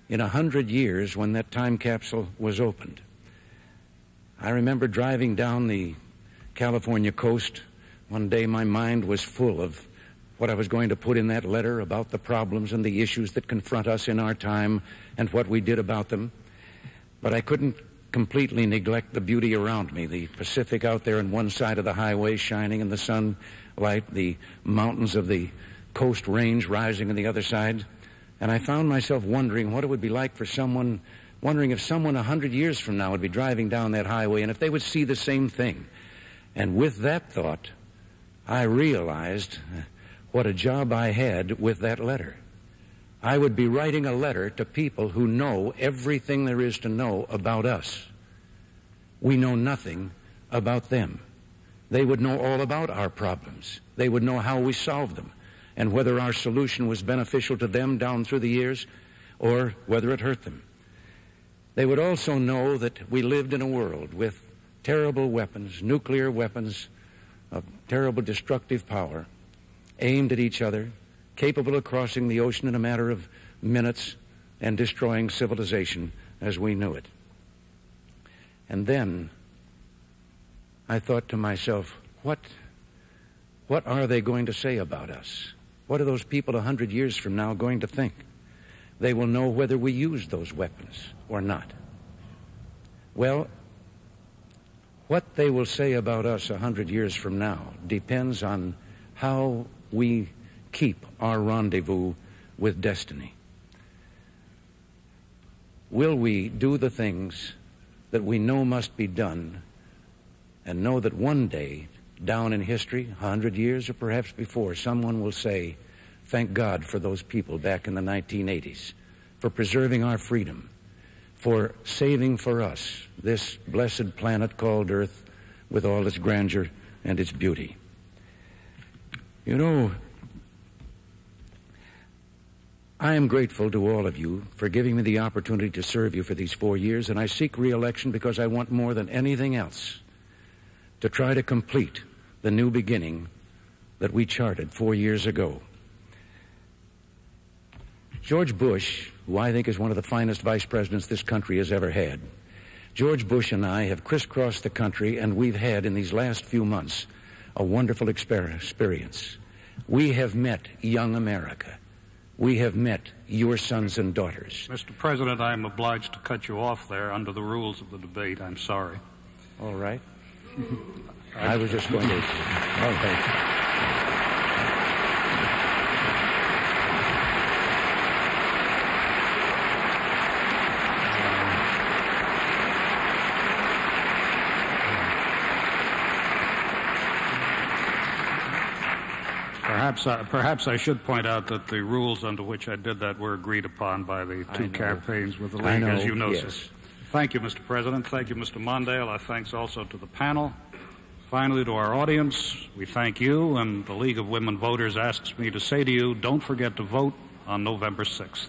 in a hundred years when that time capsule was opened. I remember driving down the California coast. One day my mind was full of what I was going to put in that letter about the problems and the issues that confront us in our time and what we did about them. But I couldn't completely neglect the beauty around me the Pacific out there on one side of the highway shining in the sunlight, the mountains of the coast range rising on the other side. And I found myself wondering what it would be like for someone, wondering if someone a hundred years from now would be driving down that highway and if they would see the same thing and with that thought, I realized what a job I had with that letter. I would be writing a letter to people who know everything there is to know about us. We know nothing about them. They would know all about our problems. They would know how we solved them and whether our solution was beneficial to them down through the years or whether it hurt them. They would also know that we lived in a world with terrible weapons, nuclear weapons of terrible destructive power, aimed at each other, capable of crossing the ocean in a matter of minutes and destroying civilization as we knew it. And then I thought to myself, what, what are they going to say about us? What are those people a hundred years from now going to think? They will know whether we used those weapons or not. Well, what they will say about us a hundred years from now depends on how we keep our rendezvous with destiny. Will we do the things that we know must be done and know that one day, down in history, a hundred years or perhaps before, someone will say, Thank God for those people back in the 1980s, for preserving our freedom, for saving for us this blessed planet called Earth with all its grandeur and its beauty. You know, I am grateful to all of you for giving me the opportunity to serve you for these four years, and I seek reelection because I want more than anything else to try to complete the new beginning that we charted four years ago. George Bush, who I think is one of the finest vice presidents this country has ever had, George Bush and I have crisscrossed the country, and we've had in these last few months a wonderful experience. We have met young America we have met your sons and daughters. Mr. President, I am obliged to cut you off there under the rules of the debate. I'm sorry. All right. I was just going to. Oh, okay. Perhaps I, perhaps I should point out that the rules under which I did that were agreed upon by the two campaigns with the league, as you know. yes. Thank you, Mr. President. Thank you, Mr. Mondale. Our thanks also to the panel. Finally, to our audience, we thank you, and the League of Women Voters asks me to say to you, don't forget to vote on November 6th.